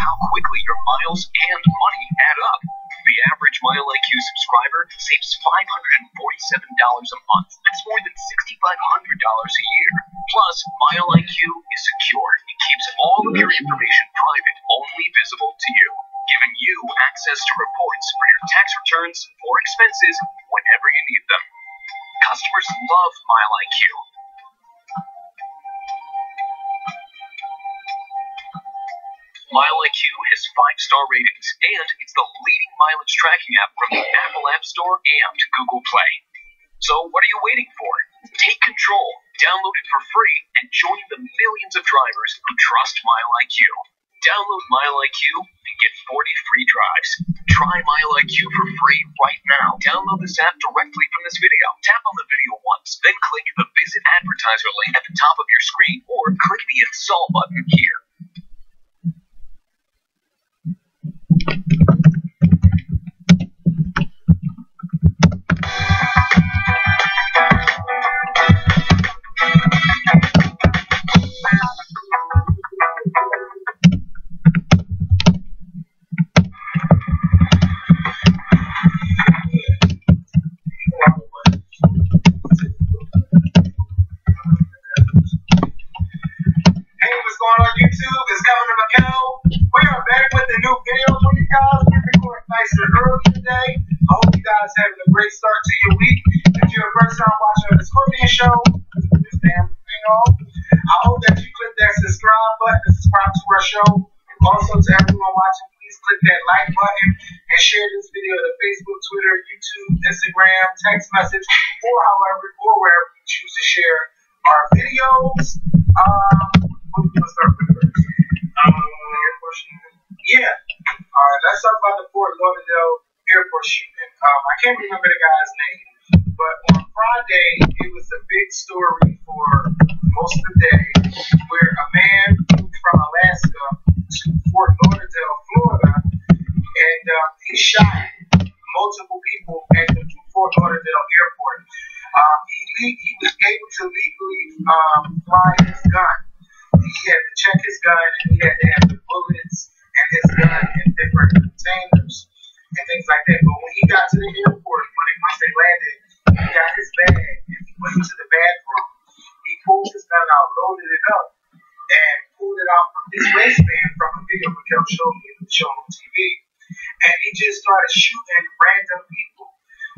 how quickly your miles and money add up. The average MileIQ subscriber saves $547 a month. That's more than $6,500 a year. Plus, MileIQ is secure. It keeps all of your information private, only visible to you, giving you access to reports for your tax returns or expenses whenever you need them. Customers love MileIQ. MileIQ has five-star ratings, and it's the leading mileage tracking app from the Apple App Store and Google Play. So what are you waiting for? Take control, download it for free, and join the millions of drivers who trust MileIQ. Download MileIQ and get 40 free drives. Try MileIQ for free right now. Download this app directly from this video. Tap on the video once, then click the Visit Advertiser link at the top of your screen, or click the Install button here. Instagram, text message, or however, or wherever you choose to share our videos. Um, gonna start with first? Um, airport shooting. Yeah. Right. Let's talk about the Fort Lauderdale airport shooting. Um, I can't remember the guy's name, but on Friday it was a big story for most of the day, where a man flew from Alaska to Fort Lauderdale, Florida, and uh, he shot multiple people at the Fort Lauderdale airport. Um, he, le- he was able to legally um, fly his gun. He had to check his gun and he had to have the bullets and his gun in different containers and things like that. But when he got to the airport, when they, once they landed, he got his bag and he went to the bathroom. He pulled his gun out, loaded it up, and pulled it out from his waistband from a video Mikhail showed me and shown on TV. And he just started shooting random people.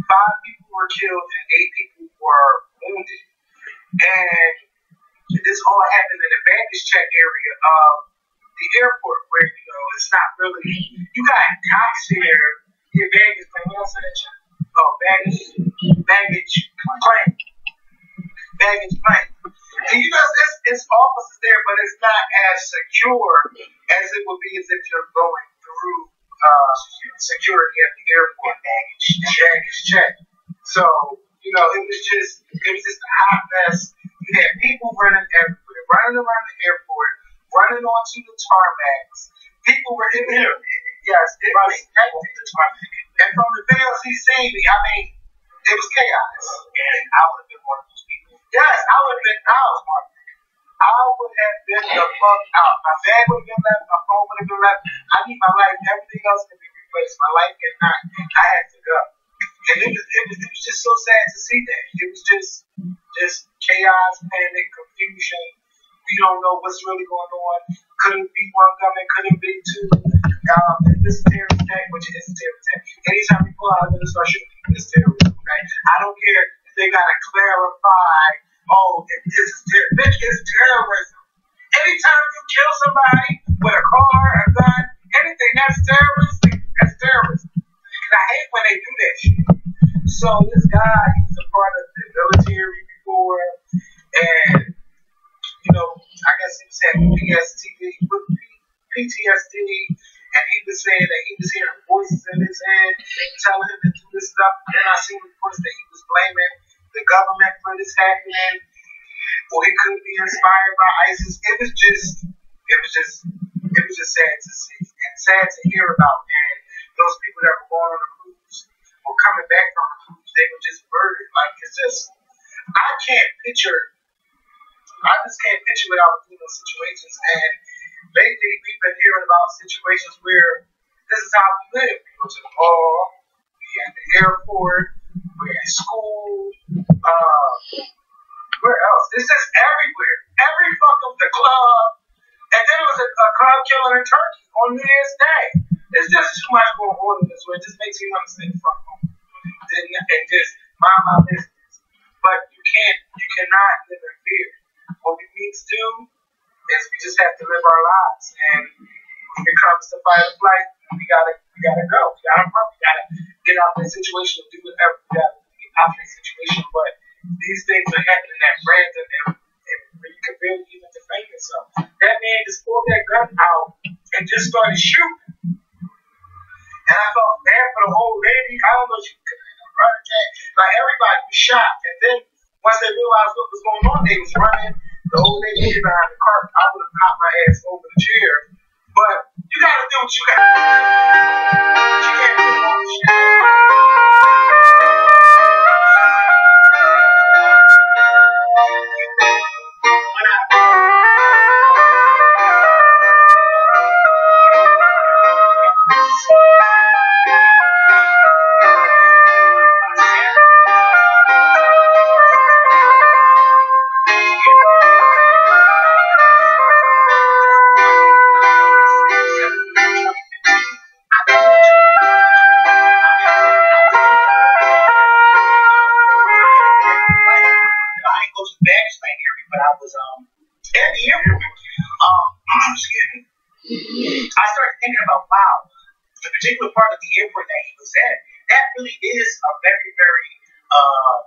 Five people were killed and eight people were wounded. And this all happened in the baggage check area of the airport where, you know, it's not really, you got cops here, your baggage claim, what else did I check? Oh, baggage, baggage claim. Baggage claim. And you know, it's, it's officers there, but it's not as secure as it would be as if you're going through uh, security at the airport baggage, baggage check. So, you know, it was just, it was just a hot mess. You had people running everywhere, running around the airport, running onto the tarmacs. People were in here. Yes, it was hectic. And from the seen, I mean, it was chaos. And I would have been one of those people. Yes, I would have been out. I would have been the fuck out. My bag would have been left, my phone would have been left. I need my life. Everything else can be replaced. My life cannot. I had to go. And it was, it was, it was just so sad to see that. It was just, just chaos, panic, confusion. We don't know what's really going on. Could it be one government? Could it be two? Um, is this terrorist attack? Which is a terrorist attack. Anytime we pull out, I'm to start shooting people. It's terrorism. Okay, I don't care if they gotta clarify. Oh, this bitch, it's terrorism. Anytime you kill somebody with a car, a gun, anything that's terroristic, that's terrorism. And I hate when they do that shit. So this guy, he was a part of the military before, and you know, I guess he was having PTSD, PTSD, and he was saying that he was hearing voices in his head telling him to do this stuff. And then I seen reports that he was blaming the government this happening, or he could be inspired by ISIS. It was just, it was just, it was just sad to see and sad to hear about. And those people that were going on the cruise or coming back from the cruise, they were just murdered. Like it's just, I can't picture. I just can't picture without those situations. And lately, we've been hearing about situations where this is how we live. We go to the mall, we at the airport, we're at school, uh, where else? This is everywhere. Every fucking the club. And then it was a, a club killing in Turkey on New Year's Day. It's just too much going on in this way. It just makes me want to stay fuck home. And, just mind my business. But you can't, you cannot live in fear. What we need to do is we just have to live our lives. And it comes to fight or flight, we gotta, we gotta go. We gotta run. We gotta get out of that situation and do whatever we gotta get out of that situation. But these things are happening at random and, you can barely even defend yourself. That man just pulled that gun out and just started shooting. And I felt bad for the old lady. I don't know if she could have heart attack. Like everybody was shot. And then once they realized what was going on, they was running. The old lady hid behind the car. I would have knocked my ass over the chair. But you gotta do what you gotta do. You can't do wow, the particular part of the airport that he was at, that really is a very, very uh,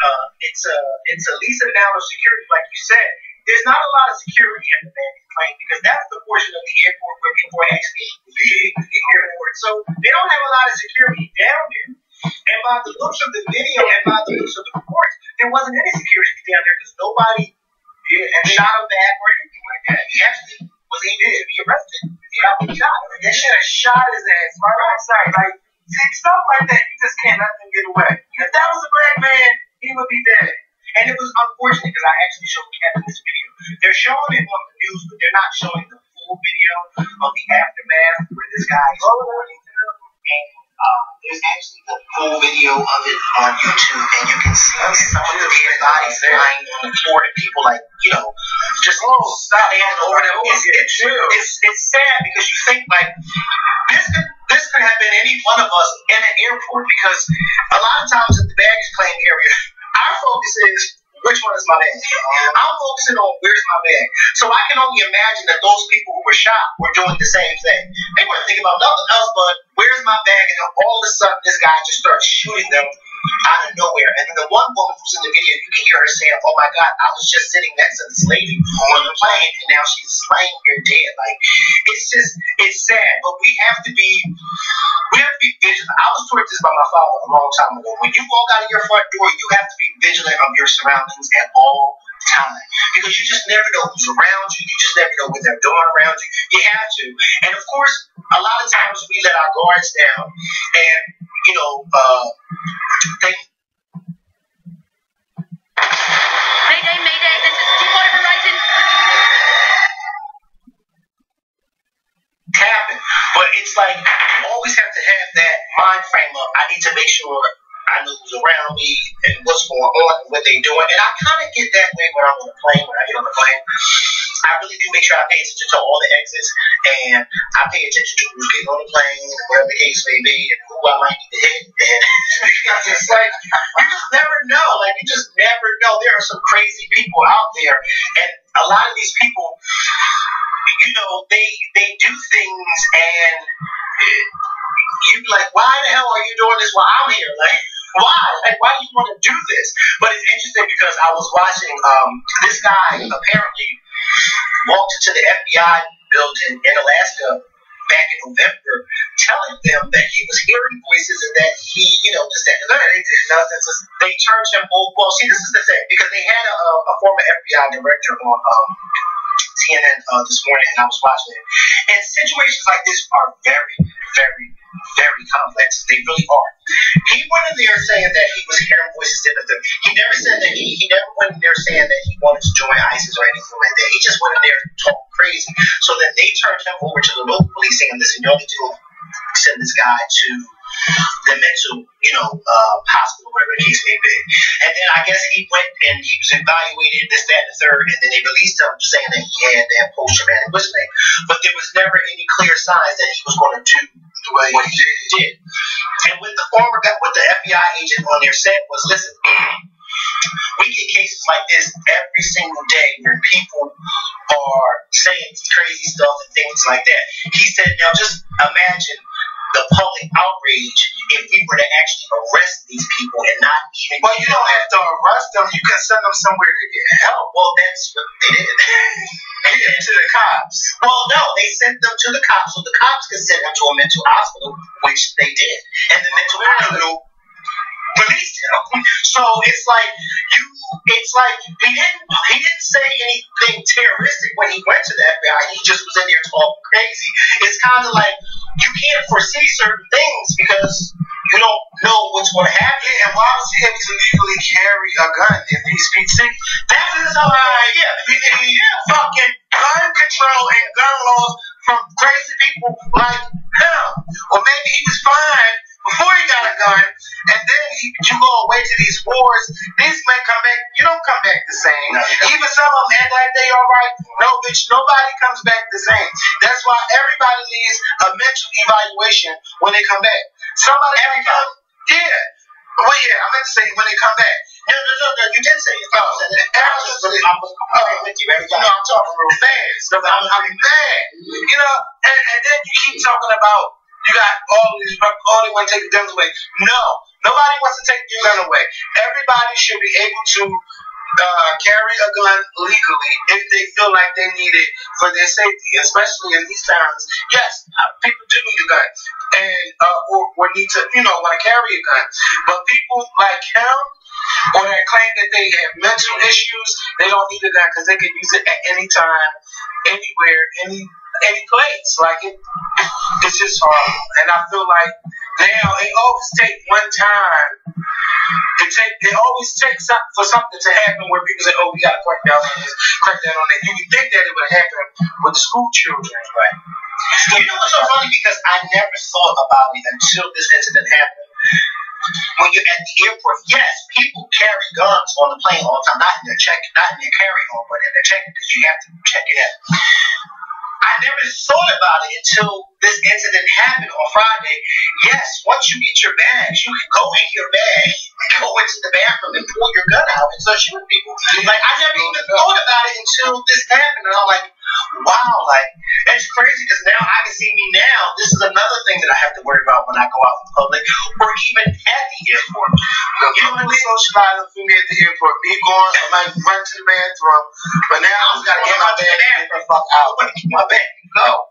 uh, it's a it's a least amount of security, like you said. There's not a lot of security at the baggage claim because that's the portion of the airport where people actually leaving the airport. So they don't have a lot of security down there. And by the looks of the video and by the looks of the reports, there wasn't any security down there because nobody yeah, shot him back or anything like that. He actually was able to be arrested. He got shot. They should have shot his ass right outside. Like, see, stuff like that, you just can't let them get away. If that was a black man, he would be dead. And it was unfortunate because I actually showed Kevin this video. They're showing it on the news, but they're not showing the full video of the aftermath where this guy is recording and uh, there's actually the full video of it on YouTube, and you can see some of the dead bodies lying on the floor, and people like you know just standing over them. It's, it's, it's it's sad because you think like this could this could have been any one of us in an airport because a lot of times at the baggage claim area, our focus is which one is my bag? Um, I'm focusing on where's my bag. So I can only imagine that those people who were shot were doing the same thing. They weren't thinking about nothing else but where's my bag? And then all of a sudden, this guy just starts shooting them out of nowhere. And then the one woman who's in the video, you can hear her saying, "Oh my God, I was just sitting next to this lady on the plane, and now she's laying here dead." Like it's just it's sad, but we have to be we have to be vigilant. I was taught this by my father a long time ago. When you walk out of your front door, you have to be vigilant of your surroundings at all time because you just never know who's around you. You just never know what they're doing around you. You have to, and of course, a lot of times we let our guards down, and you know, uh, they Mayday, mayday, this is Deepwater Horizon. happen. But it's like you always have to have that mind frame of I need to make sure I know who's around me and what's going on and what they're doing. And I kind of get that way when I'm on the plane, when I get on the plane. I really do make sure I pay attention to all the exits and I pay attention to who's getting on the plane, and whatever the case may be, and who I might need to hit. And because it's like you just never know. Like you just never know. There are some crazy people out there, and a lot of these people you know, they they do things and you like, why the hell are you doing this while I'm here? Like, why? Like, why do you want to do this? But it's interesting because I was watching um, this guy apparently walked into the FBI building in Alaska back in November, telling them that he was hearing voices and that he, you know, just that. They They turned him over. Well, see, this is the thing because they had a, a former FBI director on um, CNN uh, this morning, and I was watching it. And situations like this are very, very very complex. They really are. He went in there saying that he was hearing voices in the He never said that he he never went in there saying that he wanted to join ISIS or anything like that. He just went in there and talked crazy. So then they turned him over to the local police saying, listen, y'all need to go send this guy to the mental, you know, uh, hospital, whatever the case may be. And then I guess he went and he was evaluated, this, that, and the third, and then they released him saying that he had that post traumatic what's. But there was never any clear signs that he was going to do what he did. And with the former guy, what the FBI agent on there said was, listen, we get cases like this every single day where people are saying crazy stuff and things like that. He said, now just imagine the public outrage if we were to actually arrest these people and not even. Well, you don't have to arrest them. You can send them somewhere to get help. Well, that's what they did. yeah, to the cops. Well, no, they sent them to the cops, so the cops could send them to a mental hospital, which they did, and the mental hospital released him. So it's like you. It's like he didn't. He didn't say anything terroristic when he went to the FBI. He just was in there talking crazy. It's kind of like you can't foresee certain things because you don't know what's going to happen. Yeah, and why was he able to legally carry a gun if he speaks PC? That's his whole idea. He fucking gun control and gun laws from crazy people like him. Or maybe he was fine before he got a gun, and then he, you go away to these wars. These men come back. You don't come back the same. No. Even some of them act like they all right. No, bitch. Nobody comes back the same. That's why everybody needs a mental evaluation when they come back. Somebody Everybody. Yeah. Well, yeah. I meant to say when they come back. No, no, no, no. You did say it. Oh, I was just, I was agreeing with you every oh, You know, time. I'm talking real fast. I'm, I'm mad. You know, and, and then you keep talking about you got all these, all they want to take the guns away. No, nobody wants to take your gun away. Everybody should be able to uh, carry a gun legally if they feel like they need it for their safety, especially in these times. Yes, uh, people do need a gun and uh, or, or need to, you know, want to carry a gun. But people like him or that claim that they have mental issues, they don't need a gun because they can use it at any time, anywhere, any any place. Like it, it's just horrible. And I feel like now it always takes one time. It take it always takes something for something to happen where people say, "Oh, we got to crack down on this, crack down on that." You would think that it would happen with the school children, right? You know what's so funny? Because I never thought about it until this incident happened. When you're at the airport, yes, people carry guns on the plane all the time, not in their check, not in their carry-on, but in their check because you have to check it out. I never thought about it until this incident happened on Friday. Yes, once you get your bags, you can go in your bag, go into the bathroom, and pull your gun out and start shooting people. Like I never even thought about it until this happened, and I'm like, wow, like it's crazy because now I can see me now. This is another thing that I have to worry about when I go out in public or even at the airport. You know, really socializing for me at the airport. Me going, I might run to the bathroom, but now I just gotta get my bag and the fuck out. But keep my bag and go.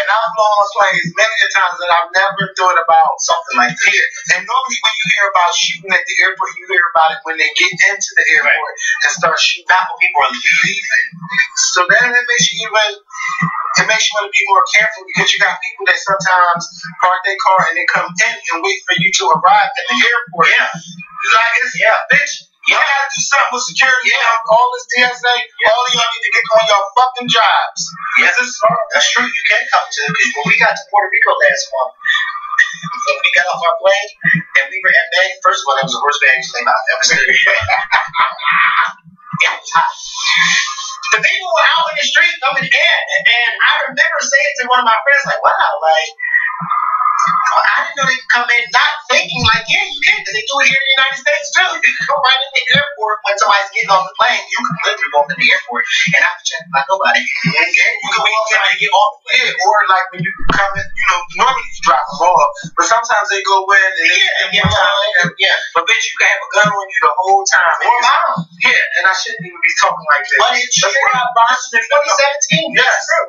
And I've blown on planes many a times that I've never thought about Something like that. And normally when you hear about shooting at the airport, you hear about it when they get into the airport and start shooting. Not when people are leaving. So then it makes you even it makes you want to be more careful because you got people that sometimes park their car and they come in and wait for you to arrive at the airport. Yeah. Like it's Yeah. bitch. Yeah. gotta do something with security. Yeah. Yeah. All this TSA, all of y'all need to get on your fucking jobs. Yeah, This that's true. You can't come to because when we got to Puerto Rico last month, we got off our plane and we were at bag. First of all, that was the worst claim I've ever seen. it was hot. The people were out in the street coming in, and I remember saying to one of my friends, like, "Wow, like." I didn't know they could come in not thinking like, yeah, you can, because they do it here in the United States too. You can go right in the airport when somebody's getting off the plane. You can literally go into the airport and to check like nobody. And you can walk out and get off the plane. Yeah, or like when you come in, you know, normally you drop them off, but sometimes they go in and they Yeah, get one time. they have- yeah. But bitch, you can have a gun on you the whole time. Or bomb. Yeah, and I shouldn't even be talking like this. But it's true. That's why I bombed in 2017. Yes. True.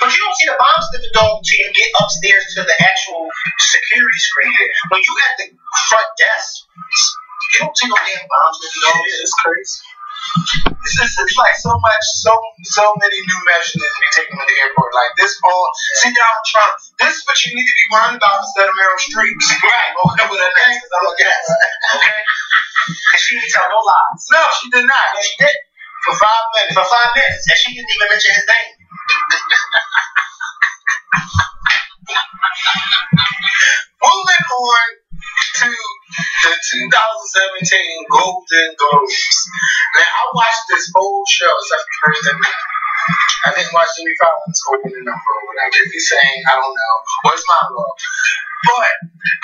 But you don't see the bomb sniffing dog until you get upstairs to the actual security screen. Here. When you at the front desk, you don't see no damn bomb sniffing dog. Yeah, it's crazy. it's just it's like so much, so so many new measures to be taken at the airport. Like this all see Trump. This is what you need to be worrying about instead of Meryl Streep. Right. Okay, with her name, because I'm a guess. Okay. And she didn't tell no lies. No, she did not. Yeah, she did. For five minutes. For five minutes. And she didn't even mention his name. Moving on to the 2017 Golden Globes. Now, I watched this whole show except the first 10 minutes. I didn't watch Jimmy Fallon's opening number or whatever. He's saying, I don't know, or it's monologue. But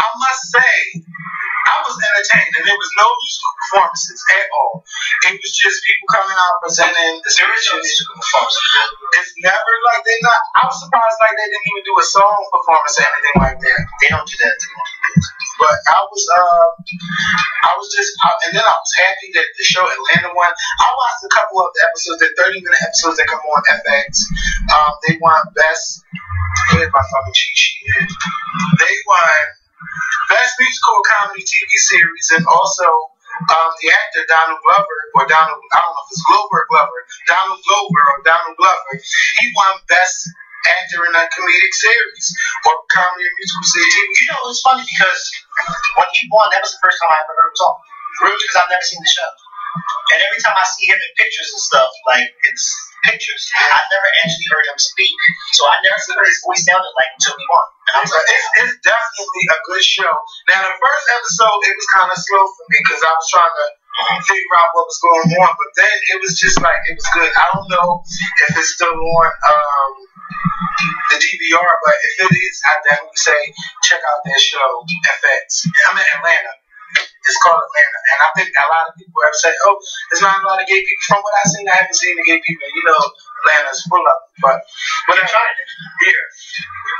I must say, I was entertained, and there was no musical performances at all. It was just people coming out presenting the There is no musical performance. It's never like they not. I was surprised like they didn't even do a song performance or anything like that. They don't do that. But I was, uh, I was just, I, and then I was happy that the show Atlanta won. I watched a couple of the episodes, the 30 minute episodes that come on FX. Um, they won best. My fucking cheat sheet? They won best musical comedy TV series, and also um, the actor Donald Glover, or Donald, I don't know if it's Glover Glover, Donald Glover or Donald Glover, he won best actor in a comedic series or comedy or musical series. You know, it's funny because when he won, that was the first time I ever heard him talk. Really? Because I've never seen the show. And every time I see him in pictures and stuff, like it's pictures, I've never actually heard him speak. So I never what his voice sounded like until he won. And I was But like, it's, it's definitely a good show. Now, the first episode, it was kind of slow for me because I was trying to figure out what was going on. But then it was just like, it was good. I don't know if it's still on um, the DVR, but if it is, I definitely say check out that show, FX. I'm in Atlanta. It's called Atlanta. And I think a lot of people have said, oh, there's not a lot of gay people. From what I've seen, I haven't seen the gay people. You know, Atlanta's full of them. But, but they're trying it. here.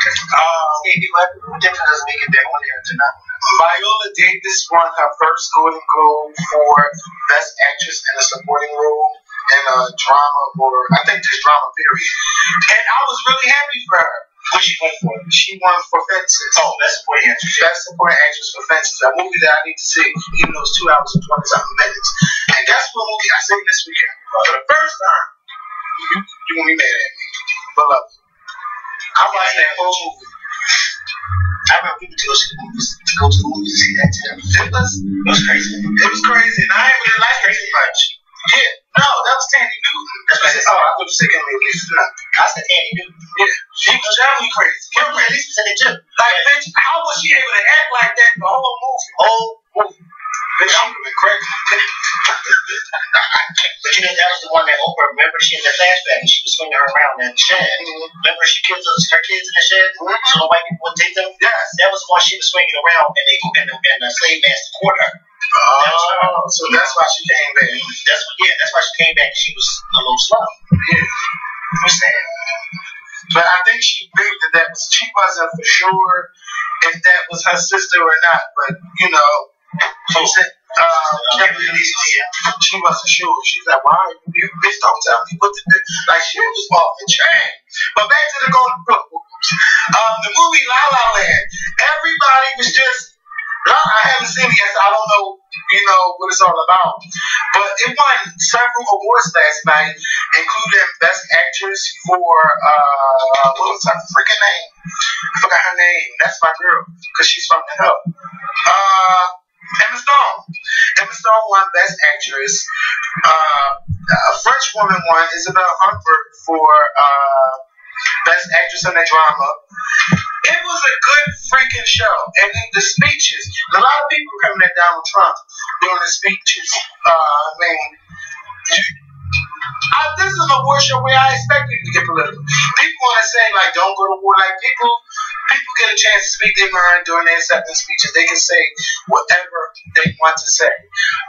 Um, Gay people, what difference does it make if they're on there to not? Viola Davis won her first Golden Globe for Best Actress in a Supporting Role in a drama or I think just drama period. And I was really happy for her. What she won for? She won for Fences. Oh, best supporting actress. Best Supporting Actress for Fences, a movie that I need to see, even though it's two hours and twenty something minutes. And guess what movie I seen this weekend for the first time? You you gonna be mad at me, but love you. I watched that whole movie. I remember people to go to the movies, to go to the movies to see that too. It was It was crazy. It was crazy, and I ain't really like crazy much. Yeah, no, that was Thandie Newton. That's what I said. Oh, I thought you said Kimberly. No. I said Thandie Newton. Yeah, she was definitely crazy. Kimberly Elise was in it too. Like, bitch, how was she able to act like that the whole movie? Whole Movie. Bitch, I'm gonna be crazy. But you know, that was the one that Oprah, remember she in the flashback and she was swinging her around in the shed. Remember she kills those, her kids in the shed Mhm. so the white people wouldn't take them? Yes. That was the one she was swinging around and they and the, and the slave master caught her. Oh, so that's why she came back. That's what, yeah, that's why she came back she was a little slow. Yeah. What's that? But I think she knew that that was, she wasn't for sure if that was her sister or not. But, you know, she said, uh, Kimberly Elise, she wasn't sure. She's like, why you bitch don't tell me what to do. Like she was off the chain. But back to the Golden Globes. Um, the movie La La Land. Everybody was just I haven't seen it yet, so I don't know, you know, what it's all about. But it won several awards last night, including Best Actress for uh, what was her freaking name? I forgot her name. That's my girl, because she's the Hill. Uh, Emma Stone. Emma Stone won Best Actress. Uh, a French woman won Isabelle Huppert for uh, Best Actress in a Drama. It was a good freaking show. And the speeches, a lot of people were coming at Donald Trump during the speeches. Uh, I mean, This is award show where I expected to get political. People want to say, like, don't go to war. Like, people people get a chance to speak their mind during their acceptance speeches. They can say whatever they want to say.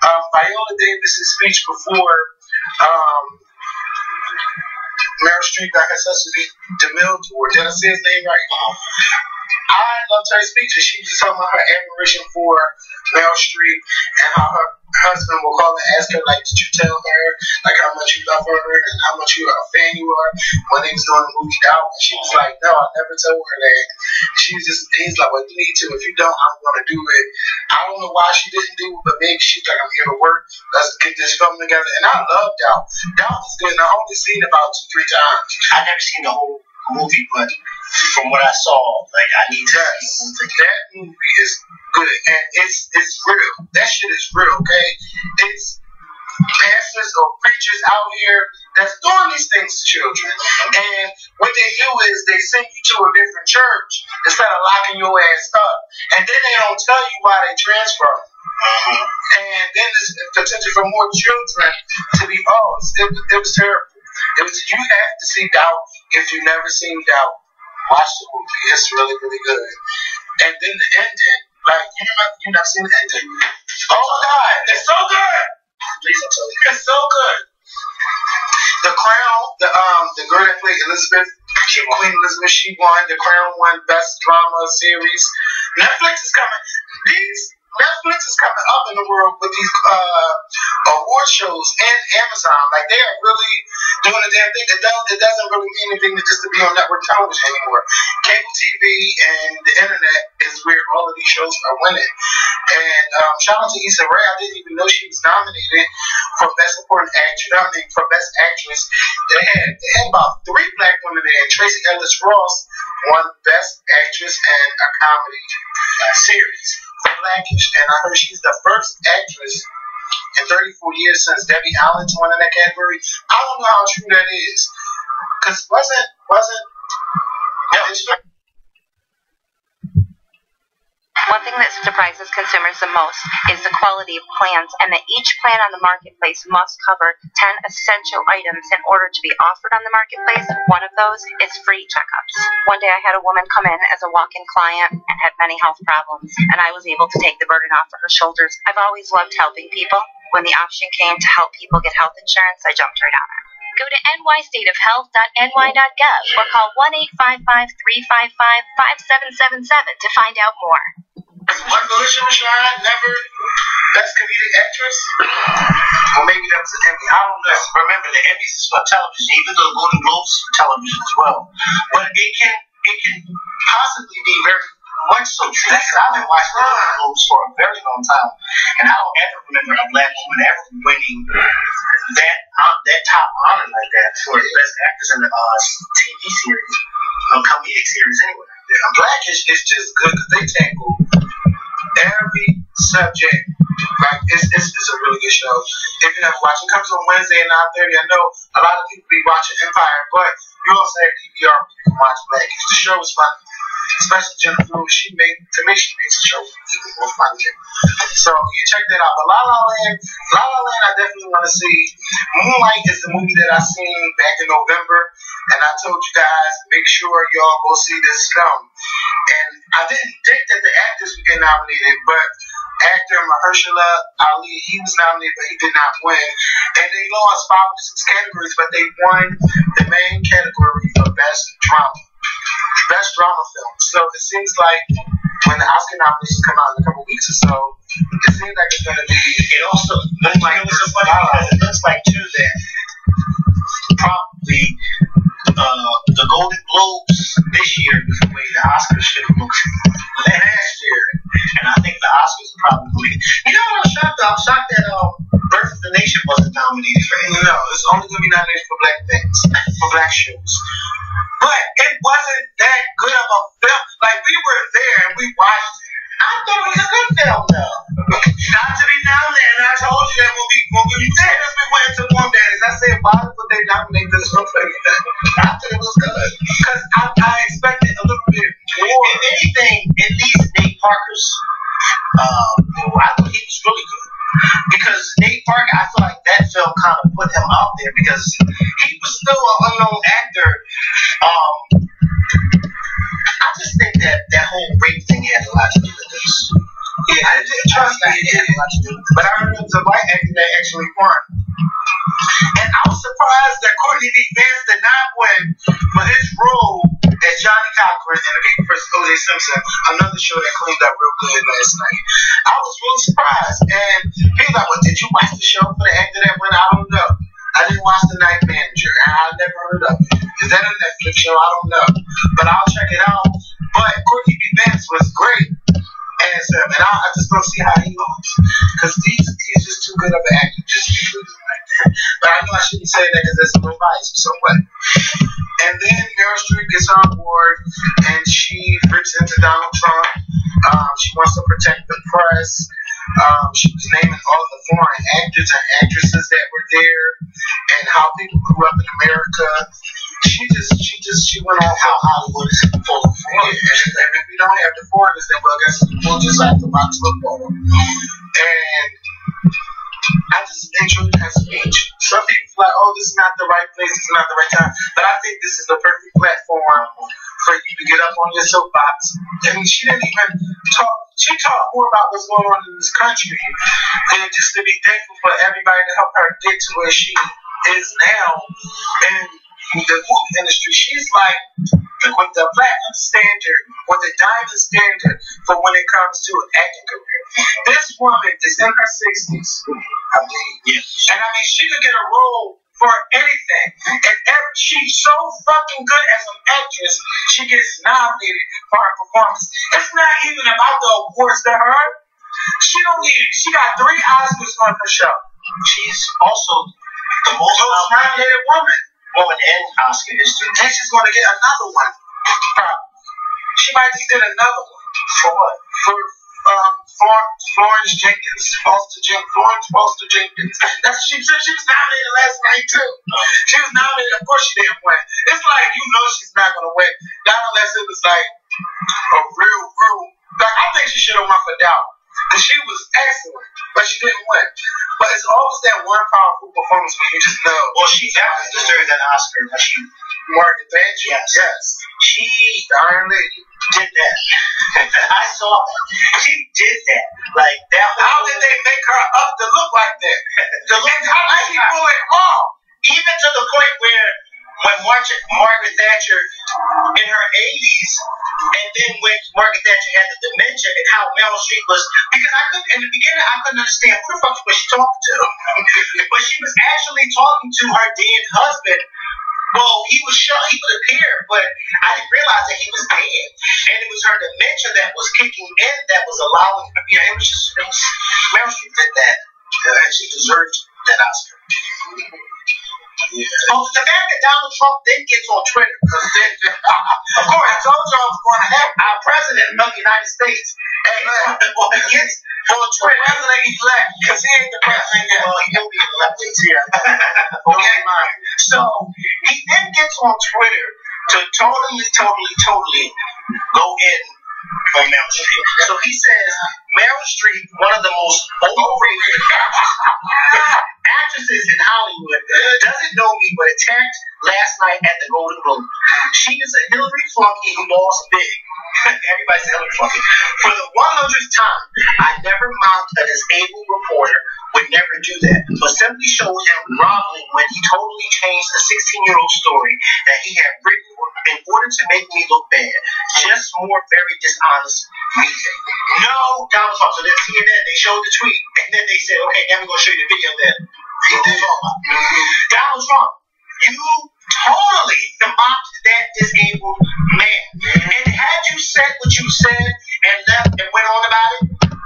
Um, Viola Davis's speech before um, Meryl Streep got her Sesame DeMille tour. Did I say his name right? I loved her speech. and She was just talking about her admiration for Meryl Streep and how her husband will call and ask her, like, did you tell her, like, how much you love her and how much you a fan you are when they was doing the movie Down? And she was like, no, I never told her that. She was just, he's like, well, you need to. If you don't, I'm going to do it. I don't know why she didn't do it, but maybe she's like, I'm here to work. Let's get this film together. And I love Doubt. Doubt is good. And I only seen about two, three times. I've never seen the whole movie, but from what I saw, like I need to Yes, see the whole thing. that movie is good, and it's it's real. That shit is real, okay? It's pastors or preachers out here that's doing these things to children, and what they do is they send you to a different church instead of locking your ass up, and then they don't tell you why they transfer. Uh-huh. And then there's potential for more children to be lost. It, it was terrible. It was you have to see doubt if you've never seen doubt. Watch the movie. It's really, really good. And then the ending, like you remember you never seen the ending. Oh God, it's so good. Please don't tell me. It's so good. The Crown, the um, the girl that played Elizabeth, Queen Elizabeth, she won. The Crown won Best Drama Series. Netflix is coming. These Netflix is coming up in the world with these uh, award shows and Amazon. Like they are really doing the damn thing. It, does, it doesn't really mean anything to just to be on network television anymore. Cable TV and the internet is where all of these shows are winning. And um, shout out to Issa Rae. I didn't even know she was nominated for Best Supporting Actress. I mean, for Best Actress. They had, they had about three black women there. Tracee Ellis Ross won Best Actress in a Comedy Series Blackish. And I heard she's the first actress in 34 years since Debbie Allen to win in that category. I don't know how true that is. Because wasn't, wasn't, yeah, One thing that surprises consumers the most is the quality of plans, and that each plan on the marketplace must cover 10 essential items in order to be offered on the marketplace. One of those is free checkups. One day I had a woman come in as a walk in client and had many health problems, and I was able to take the burden off of her shoulders. I've always loved helping people. When the option came to help people get health insurance, I jumped right on it. Go to nystateofhealth.ny.gov or call 1 855 355 5777 to find out more. Phylicia Rashad never best comedic actress? Or maybe that was an Emmy. I don't know. Remember the Emmys is for television, even though the Golden Globes is for television as well. But it can it can possibly be very much so. I've been watching the for a very long time, and I don't ever remember a black woman ever winning that uh, that top honor like that for the best actress in a uh, TV series, a comedic series anyway. Yeah, Blackish is just good because they tackle every subject. Like it's, it's, it's a really good show. If you never watch it, comes on Wednesday at 9:30. I know a lot of people be watching Empire, but you also have DVR you can watch Blackish. The show is funny. Especially Jennifer she made to me she makes the show even more. So yeah, check that out. But La La Land, La La Land, I definitely want to see. Moonlight is the movie that I seen back in November, and I told you guys make sure y'all go see this film. And I didn't think that the actors would get nominated, but actor Mahershala Ali, he was nominated, but he did not win. And they lost five or six categories, but they won the main category for best drama, best drama film. So it seems like when the Oscar nominations come out in a couple weeks or so, it seems like it's going to be. It also looks like it was so funny because it looks like too that probably uh, the Golden Globes this year was the way the Oscars should have looked last year, and I think the Oscars are probably. You know what I'm shocked? I'm shocked that um, Birth of the Nation wasn't nominated for any. No, it's only going to be nominated for black things, for black shows. But it wasn't that good of a film. Like we were there and we watched it. I thought it was a good film though. Not to be nominated. And I told you that when we when we said this, we went to Warm Daddies. I said, why would they nominate this film for that? I thought it was good. Because I, I expected a little bit more. If anything, at least Nate Parker's. Uh, I thought he was really good because Nate Parker. I feel like that film kind of put him out there because he was still an unknown actor. Um, I just think that that whole rape thing had a lot to do with this. Yeah, I didn't trust that. It had a lot to do with it. But I heard the white actor that actually won. And I was surprised that Courtney B. Vance did not win for his role as Johnnie Cochran in The People vs. O.J. Simpson, another show that cleaned up real good last night. I was really surprised. And he was like, well, did you watch the show for the actor that won? I don't know. I didn't watch The Night Manager, and I never heard of it. Is that a Netflix show? I don't know. But I'll check it out. But Courtney B. Vance was great as him, and I, I just don't see how he lost because he's just too good of an actor just be losing like that. But I know I shouldn't say that because that's a little bias or somewhat. And then Meryl Streep gets on board and she rips into Donald Trump. Um, she wants to protect the press. Um, she was naming all the foreign actors and actresses that were there and how people grew up in America. She just, she just, she went on how Hollywood is full of foreigners. And, if we don't have the foreigners, then well, I guess we'll just have to watch football. And I just enjoyed her speech. Some people feel like, oh, this is not the right place, this is not the right time. But I think this is the perfect platform for you to get up on your soapbox. And she didn't even talk, she talked more about what's going on in this country and just to be thankful for everybody to help her get to where she is now. And the movie industry, she's like with the platinum standard or the diamond standard for when it comes to an acting career. This woman is in her 60s. I mean, Yes. and I mean, she could get a role for anything. And every, she's so fucking good as an actress, she gets nominated for her performance. It's not even about the awards to her. She don't need. She got three Oscars on her show. She's also the most nominated woman. woman in Oscar history. And she's going to get another one. She might just get another one. For what? For um, Florence, Florence Jenkins. Foster Jen- Florence Foster Jenkins. That's she said she was nominated last night too. She was nominated. Of course she didn't win. It's like you know she's not going to win. Not unless it was like a real, real. Like I think she should have won for Doubt. Cause she was excellent, but she didn't win. But it's always that one powerful performance where you just know. Well, she definitely deserved that Oscar when she Margaret Thatcher. Yes. Yes. she Iron Lady. did that. I saw that. She did that. Like that. How did they make her up to look like that? To look, how did she pull it off? even to the point where when Margaret, Margaret Thatcher in her 80s, and then when Margaret Thatcher had the dementia, and how Meryl Streep was, because I couldn't, in the beginning, I couldn't understand who the fuck was she talking to. but she was actually talking to her dead husband. Well, he was shot, he was appear, but I didn't realize that he was dead. And it was her dementia that was kicking in that was allowing her. Yeah, it was just, it was, Meryl Streep did that. uh, And she deserved that Oscar. Yeah. Oh, the fact that Donald Trump then gets on Twitter, Of course, I told I was going to have our president of the United States, and well, he gets on Twitter. president elect because he ain't the president yet. Well, he'll be elected here. okay, so he then gets on Twitter to totally, totally, totally go in on Meryl Streep. So he says Meryl Streep, one of the most overrated actresses in Hollywood, doesn't know me but attacked last night at the Golden Globe. She is a Hillary flunky who lost big. Everybody's a Hillary flunky. For the 100th time, I never mocked a disabled reporter, would never do that, but simply showed him groveling when he totally changed a 16 year old story that he had written in order to make me look bad. Just more very dishonest reason. No, Donald Trump. So then CNN, they showed the tweet, and then they said, okay, now we're going to show you the video did. Donald Trump, you totally mocked that disabled man. And had you said what you said and left and went on about it,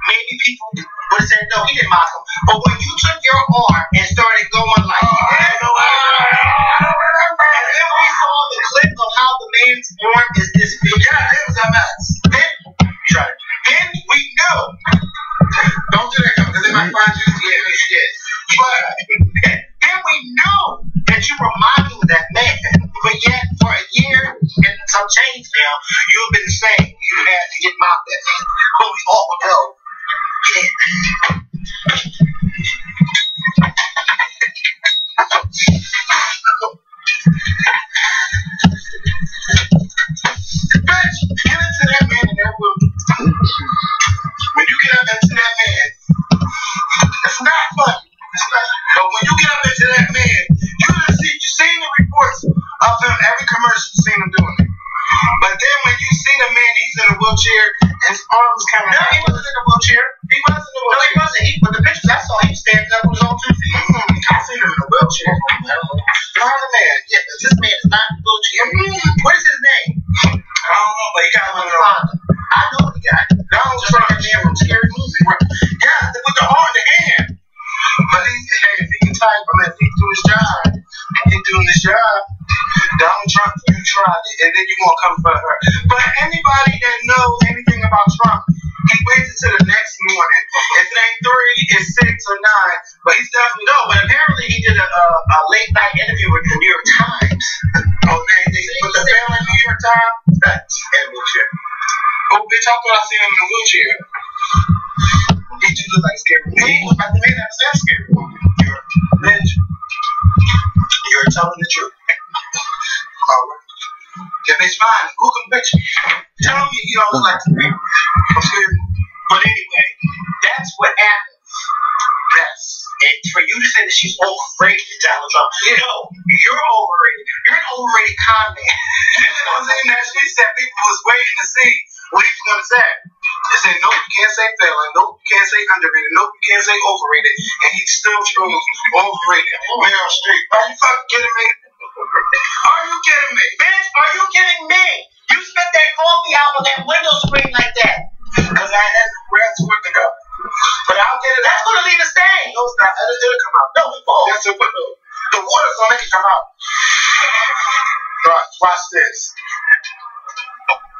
maybe people would have said, no, he didn't mock him. But when you took your arm and started going like, and then we saw the clip of how the man's arm is this big. Yeah, it was a mess. Then, you it. Then we knew. Don't do that because they might find you. Did. But then we knew that you were mocking that man. But yet, for a year and some change now, you've been saying you had you didn't mock that man. But we all know did. Bitch, get into that man and that will. When you get up that it's not funny. It's not. But when you get up into that man, you done see you seen the reports of him every commercial you seen him doing it. But then when you see the man, he's in a wheelchair his arms kind of. No, he wasn't in a wheelchair. He wasn't in a wheelchair. No, he wasn't. He, but the pictures I saw, he was standing up with his own two feet. Mm, I seen him in a wheelchair. Find the man. Yeah, this man is not in a wheelchair. What is his name? I don't know. but he got one on. Fonda. I know what he got. Donald Just Trump. like that man from Scary Movie. Yeah, with the in the hand. But he, hey, if he can type him, if he do his job, he doing his job. Donald Trump, you tried it, and then you gonna come for her. But anybody that knows anything about Trump, he waits until the next morning. If it ain't three, it's six or nine. But he's definitely No, but apparently he did a, a, a late night interview with the New York Times. Oh, they, they put the in New York Times. A wheelchair. Oh, bitch, I thought I seen him in a wheelchair. He do look like scary. He was about to that sound scary. You're bitch. You're telling the truth. Alright. Yeah, bitch, fine. Google bitch. Tell me you don't look like me. Scared. But anyway, that's what happens. Yes. And for you to say that she's overrated, Donald Trump, Yeah. no, you're overrated. You're an overrated con man. You know what I'm saying? That she said people was waiting to see what he was going to say. They said, nope, you can't say failing. Nope, you can't say underrated. Nope, you can't say overrated. And he still chose overrated. Meryl Streep. Are you fucking kidding me? Are you kidding me? Bitch, are you kidding me? You spit that coffee out on that window screen like that. Because I had grass work to go. But I'll get it That's gonna leave a stain. No, it's not. It'll, it'll come out. No, it won't. That's a window. The water's going to make it come out. Watch, watch this.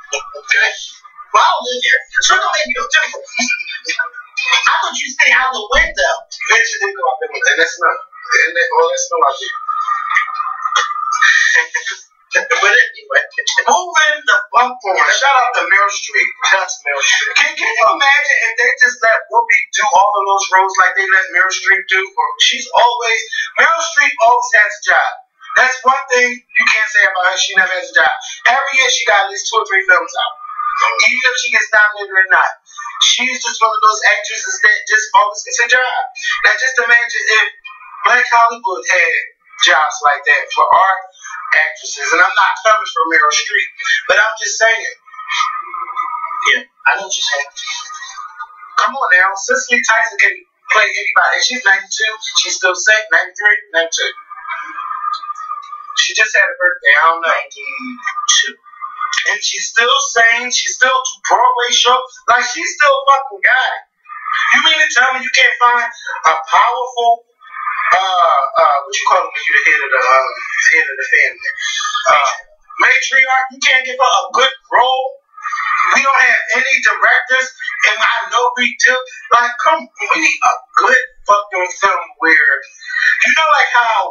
Okay. Well, I don't live here. So it don't make no difference. I thought you stay out the window. Bitch, it didn't go out there. And that's not. And that, well, that's no idea. but anyway, Moving the fuck on. Shout out to Meryl Streep. Shout out to Meryl Streep. Can, can you imagine if they just let Whoopi do all of those roles like they let Meryl Streep do? She's always Meryl Streep always has a job. That's one thing you can't say about her. She never has a job. Every year she got at least two or three films out. Even if she gets nominated or not. She's just one of those actresses that just always gets a job. Now just imagine if Black Hollywood had jobs like that for art actresses. And I'm not coming for Meryl Streep, but I'm just saying. yeah, I know what you're saying. Come on now, Cicely Tyson can play anybody. She's 92. She's still sick. 93, 92. She just had a birthday. I don't know. 92. And she's still sane. She's still do Broadway show. Like she's still a fucking guy. You mean to tell me you can't find a powerful uh uh what you call it when you're the head of the um head of the family? Uh matriarch, you can't give her a good role. We don't have any directors, and I know we do. Like, come, we need a good fucking film where, you know, like how,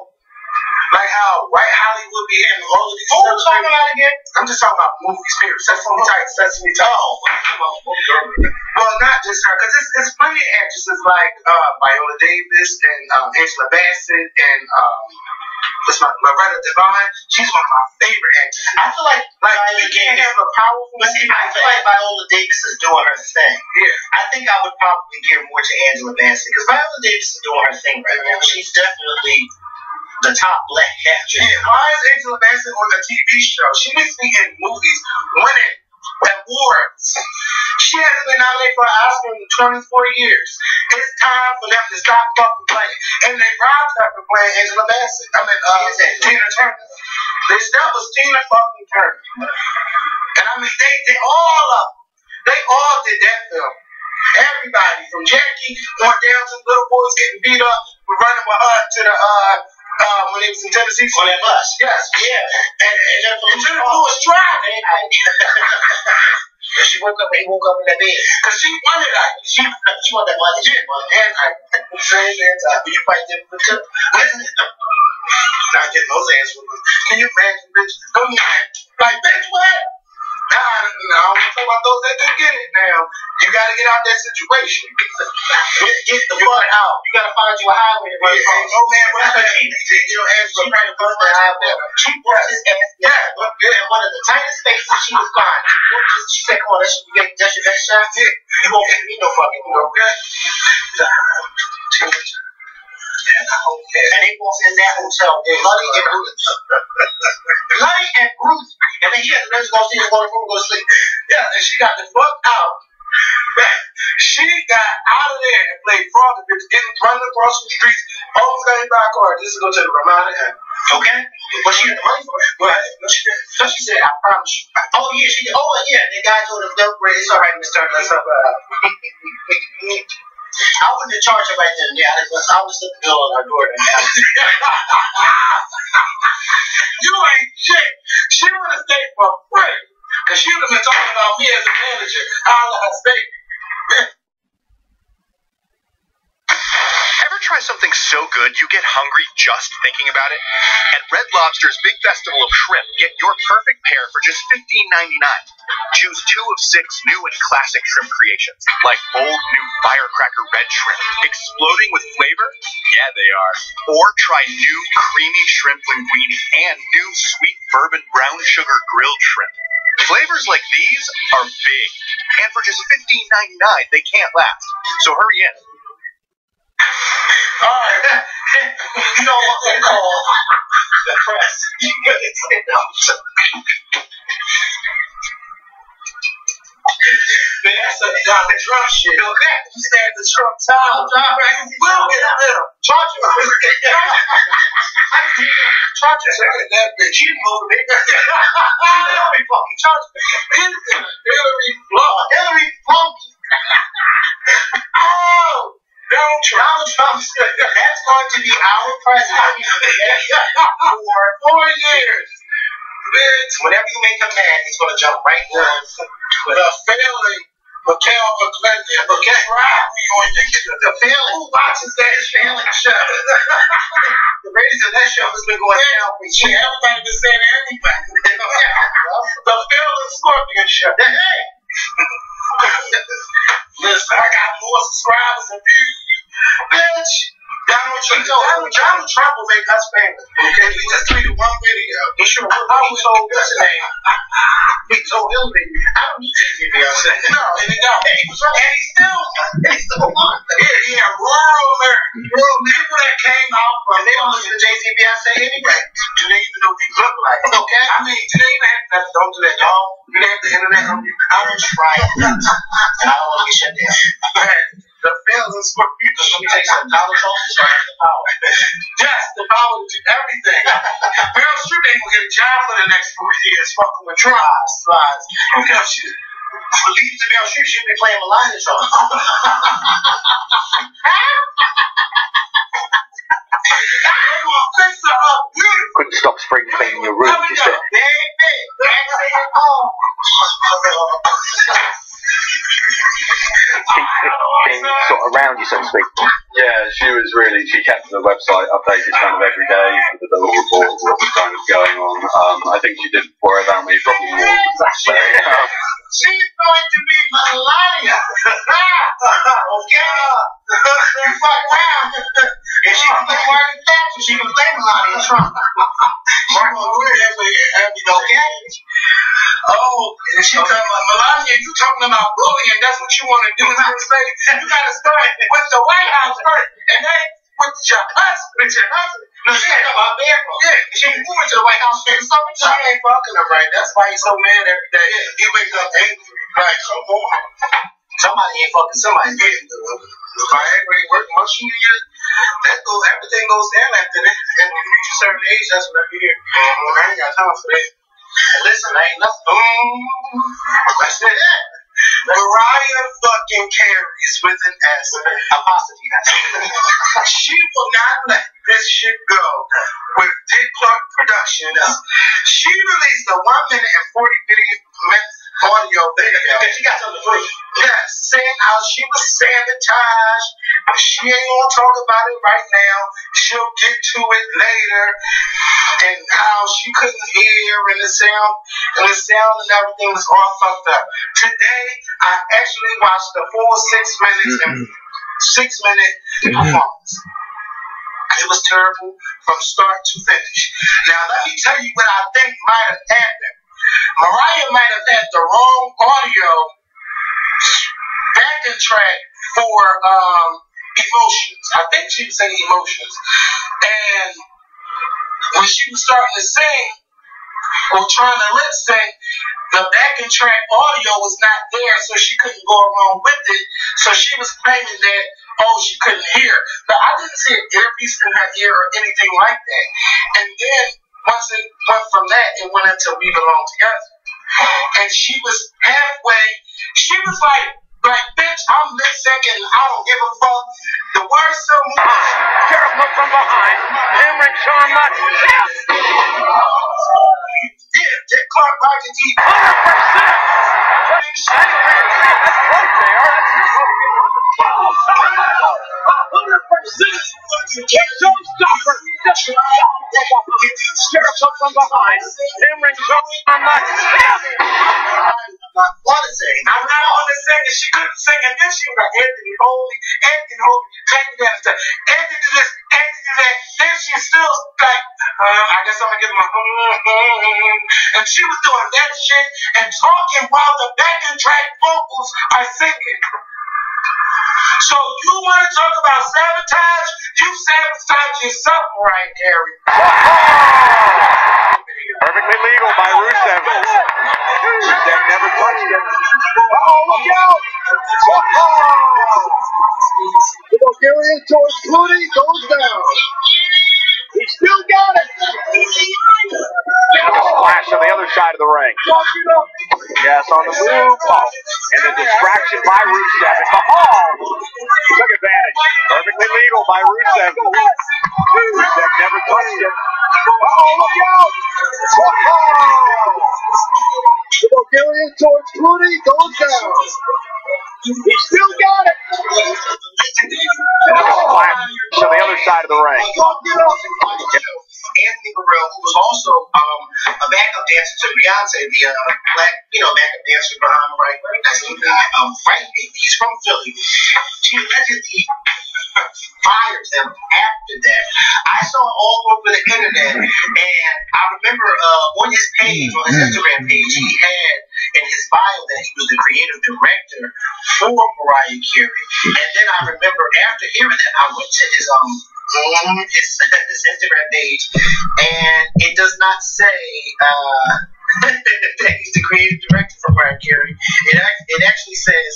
like how White Hollywood be having all of these. Who we talking about again? I'm just talking about movies, period. Sesame Tight, Sesame Tight. Oh, Well, not just her, because it's, it's plenty of actresses like uh, Viola Davis and um, Angela Bassett and um, what's my Loretta Devine. She's one of my favorite actresses. I feel like Like, Viola you can't Davis- have a powerful. But see, I feel like Viola Davis is doing her thing. yeah. I think I would probably gear more to Angela Bassett because Viola Davis is doing her thing right now. She's definitely the top black actress. Yeah, why is Angela Bassett on a TV show? She needs to be in movies, winning awards. She hasn't been nominated for an Oscar in 24 years. It's time for them to stop fucking playing. And they robbed her for playing Angela Bassett. I mean, uh, Tina Turner. This, that was Tina fucking Turner. And I mean, they, they all of them. They all did that film. Everybody, from Jackie on down to little boys getting beat up, running with her to the uh uh when they was in Tennessee. On that bus. Yes. Yeah. And, and, Jennifer and Jennifer Lewis driving. she woke up. And he woke up in that bed. Cause she wanted that. She she want that want that. And I same. Will you fight them her? Not getting those ass. Can you imagine, bitch? Go ahead. Like, bitch, what? Nah, nah, I don't want to talk about those that do get it now. You gotta get out that situation. Get, get the fuck out. You gotta find you a highway to run Yeah, no man that. she- Get your ass She ran across the highway. She whooped his ass. Yeah, but In one of the tightest spaces, she was fine. She his, she said, "Come on, that's your, that's your best shot. yeah. You won't give me no fucking more." Okay. And they walked in that hotel, bloody and bruised. Bloody and bruised. And then he had the nurse go see him go room, go sleep. Yeah, and she got the fuck out. She got out of there and played fraud. Bitch getting running across the streets, almost got hit by a car. This is go to the Ramada Inn. Okay? What she got the money for? it. Well, no, she, no, she said, I promise you. Oh, yeah, she did. Oh, yeah, the guy told her, no, Brett, it's all right, Miss Turner. Let's up. Uh, I wouldn't have charged her right then. Yeah, I was, I was the bill on her door. you ain't shit. She would have stayed for free. Because she would have been talking about me as a manager. I'll let her stay. Ever try something so good you get hungry just thinking about it? At Red Lobster's Big Festival of Shrimp, get your perfect pair for just $15.99. Choose two of six new and classic shrimp creations, like bold new firecracker red shrimp, exploding with flavor? Yeah, they are. Or try new creamy shrimp linguine and new sweet bourbon brown sugar grilled shrimp. Flavors like these are big, and for just $15.99, they can't last. So hurry in. All right. you know what we call the press. You say no. Man, that's a Donald Trump shit. Okay, you stand the Trump time. We'll get a bill. Charge him. Charge him. That bitch. You know, nigga. Hillary fucking charge him. Hillary Flunk. Hillary Flunk. Oh! Donald Trump. Donald Trump. That's going to be our president for four, years. Bitch. Whenever you make him mad, he's going to jump right on Twitter. The failing Mikhail McClendon. Okay. Drive me on your The failing. Who watches that failing show? the ratings of that show has been going down for years. everybody been saying anything. the failing Scorpion show. Hey. Listen, I got more subscribers than views. Bitch. Donald Trump. Donald, Donald Trump will make us famous. Okay, he just tweeted one video. He should have he told what's his name? He told Hillary, I don't need. I said, No, and he don't. And he was right. And he still, and he still won. Yeah, he had rural America. Rural people that came out from they don't listen to JCB. I say anyway. Do they even know what people look like? Okay. I mean, do they even have that? Don't do that, y'all. Do they have the internet on you? I don't Try. And I don't want to get shut down. Man, the fails and scorpions. Let me tell you something. Donald Trump is going to have the power. Yes, the power to do everything. Meryl Streep ain't gonna get a job for the next four years fucking with Trump. Lies. You know, she, Believe to Meryl Streep should be playing Melania Trump. they gonna fix her up beautiful. Couldn't stop spring cleaning your room. How we Being sort of around you, so to speak. Yeah, she was really, she kept the website updated kind of every day with a little report of what was kind of going on. Um, I think she did worry about me probably more than that. So, um, She's going to be Melania. okay? you fuck around. If she can play Margaret Thatcher, she can play Melania Trump. Martin Luther Okay? Oh, and she talking about Melania, you talking about bullying, that's what you want to do in your state. You gotta start with the White House first, and then with your husband, with your husband. No, she ain't. Yeah, She the White House ain't fucking him right. That's why he's so mad every day. He wakes up angry. Come on. Somebody ain't fucking somebody. Viagra ain't working. That goes, everything goes down after that. And when you reach a certain age, that's what I hear. I ain't got time for that. Listen, I ain't nothing. I that. Mariah fucking carries with an S. Apostrophe. She will not let this shit go with Dick Clark Productions. She released a one minute and 40 video audio video. She got something to prove. Yes, saying how she was sabotaged. But she ain't gonna talk about it right now. She'll get to it later. And how she couldn't hear and the sound and the sound and everything was all fucked up. Today I actually watched the full six minutes and mm-hmm. six minute mm-hmm. performance. It was terrible from start to finish. Now let me tell you what I think might have happened. Mariah might have had the wrong audio backing track for um, emotions. I think she was saying emotions. And when she was starting to sing or trying to lip sync, the backing track audio was not there, so she couldn't go along with it. So she was claiming that, oh, she couldn't hear. But I didn't see an earpiece in her ear or anything like that. And then once it went from that, it went into We Belong Together. And she was halfway, she was like, like, bitch, I'm lip syncing. I don't give a fuck. The words still move. Jericho from behind. Cameron Sean Mutt. Yeah, Dick Clark, Roger D. 100%. Showstopper. Jericho from behind. Cameron Sean Mutt. I want to say. I'm not on. She couldn't sing, and then she was Anthony Holy, Anthony Holy, the step. Anthony this, Anthony that. Then she's still like, I guess I'm gonna give him a and she was doing that shit and talking while the backing track vocals are singing. So you want to talk about sabotage? You sabotage yourself, right, Gary? Perfectly legal by Rusev. Rusev never touched it. Oh, look out! The Bulgarian towards Clooney goes down. Still got it. Splash on the other side of the ring. Yes, on the move. And the distraction by Rusev. And Mahal took advantage. Perfectly legal by Rusev. Rusev never touched it. Oh, look out! The Bulgarian towards Clooney goes down. He still got it. Splash on the other side of the ring. Anthony Burrell, who was also um, a backup dancer to Beyonce, the uh, black, you know, backup dancer behind the right, very nice little guy. Um, right, he's from Philly. She allegedly fired him after that. I saw it all over the internet, and I remember uh, on his page, on his Instagram page, he had in his bio that he was the creative director for Mariah Carey. And then I remember after hearing that, I went to his um his, his Instagram page, and it does not say uh, he's the creative director for Mariah Carey. It, act- it actually says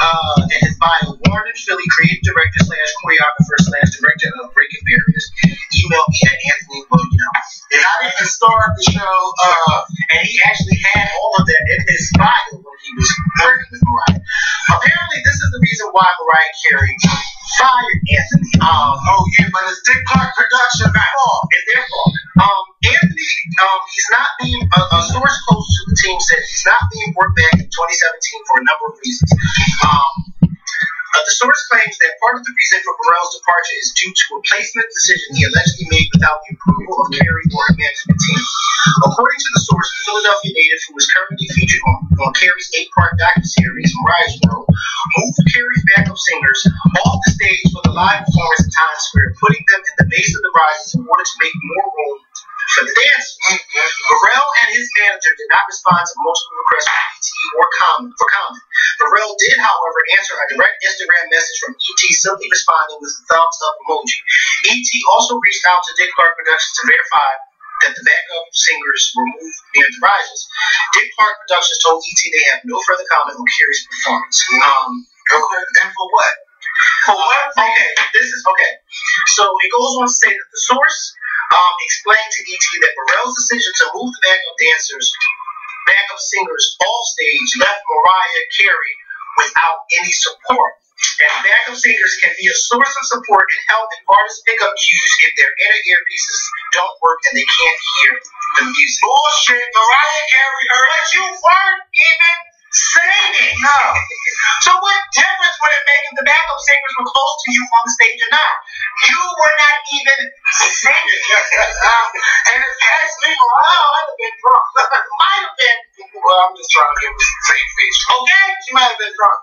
uh, in his bio, Warren Philly creative director slash choreographer slash director of Breaking Barriers. Email me at Anthony William. And I didn't start the show, uh, and he actually had all of that in his bio when he was working with Mariah. Apparently, this is the reason why Mariah Carey fired Anthony. Um, oh yeah, but it's Dick Clark production fault. It's their fault. Um, Anthony, um, he's not being a, a source close to the team said he's not being brought back in 2017 for a number of reasons. Um, uh, the source claims that part of the reason for Burrell's departure is due to a placement decision he allegedly made without the approval of Carey or her management team. According to the source, the Philadelphia native who is currently featured on, on Carey's eight-part docuseries, Mariah's World, moved Carey's backup singers off the stage for the live performance in Times Square, putting them in the base of the rises in order to make more room the dance. Burrell and his manager did not respond to multiple requests from ET or comment for comment. Burrell did, however, answer a direct Instagram message from ET, simply responding with a thumbs up emoji. ET also reached out to Dick Clark Productions to verify that the backup singers were moved near the rises. Dick Clark Productions told ET they have no further comment on Carey's performance. Um, and for what? For what? Okay, this is okay. So it goes on to say that the source um, explained to ET that Burrell's decision to move the backup dancers, backup singers off stage left Mariah Carey without any support. And backup singers can be a source of support and help in artists pick up cues if their inner earpieces don't work and they can't hear the music. Bullshit, Mariah Carey heard but you weren't even singing. No. so what difference would it make if the backup singers were close to you on the stage or not? You were not even and if you ask me, Mariah might have been drunk. might have been. Well, I'm just trying to give a safe face. Okay, she might have been drunk.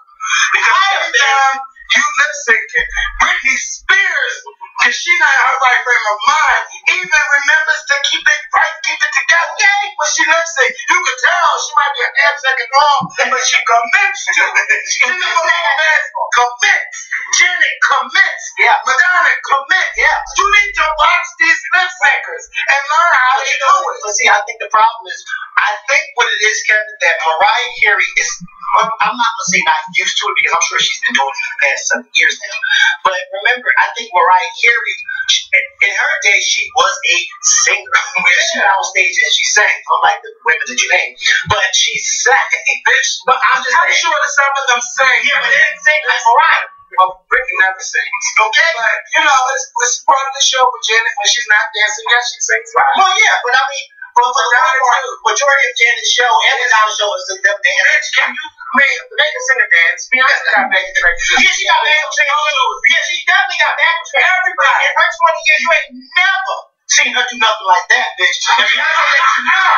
Because might have been. You lip syncing. Britney Spears, because she not in her right frame of mind, even remembers to keep it right, keep it together. Okay, when she lip sync, you can tell she might be a half second wrong, but she commits to it. Jennifer Lopez commits. Janet commits. Yeah. Madonna commits. Yeah. You need to watch these lip syncers and learn how But they you do know, it. but see, I think the problem is, I think what it is, Kevin, that Mariah Carey is. I'm not gonna say not used to it because I'm sure she's been doing it for the past seven years now. But remember, I think Mariah Carey, she- in her day, she was a singer. she got on stage and she sang, unlike the women that you name, But she sang, bitch. But I'm just I'm sure that some of them sing. Yeah, but they didn't sing like Mariah. Well, Britney never sings. Okay? But, you know, it's, it's part of the show with Janet. When she's not dancing, yes, she sings live. Well, yeah, but I mean, but for the part, majority of Janet's show and Madonna's show is them dancing. Bitch, can you make, make a singer dance? Beyonce got backing tracks. Yeah, she got backup tracks too. Yeah, she definitely got backup tracks. Everybody. In her 20 years, you ain't never seen her do nothing like that, bitch. And Beyonce let you know.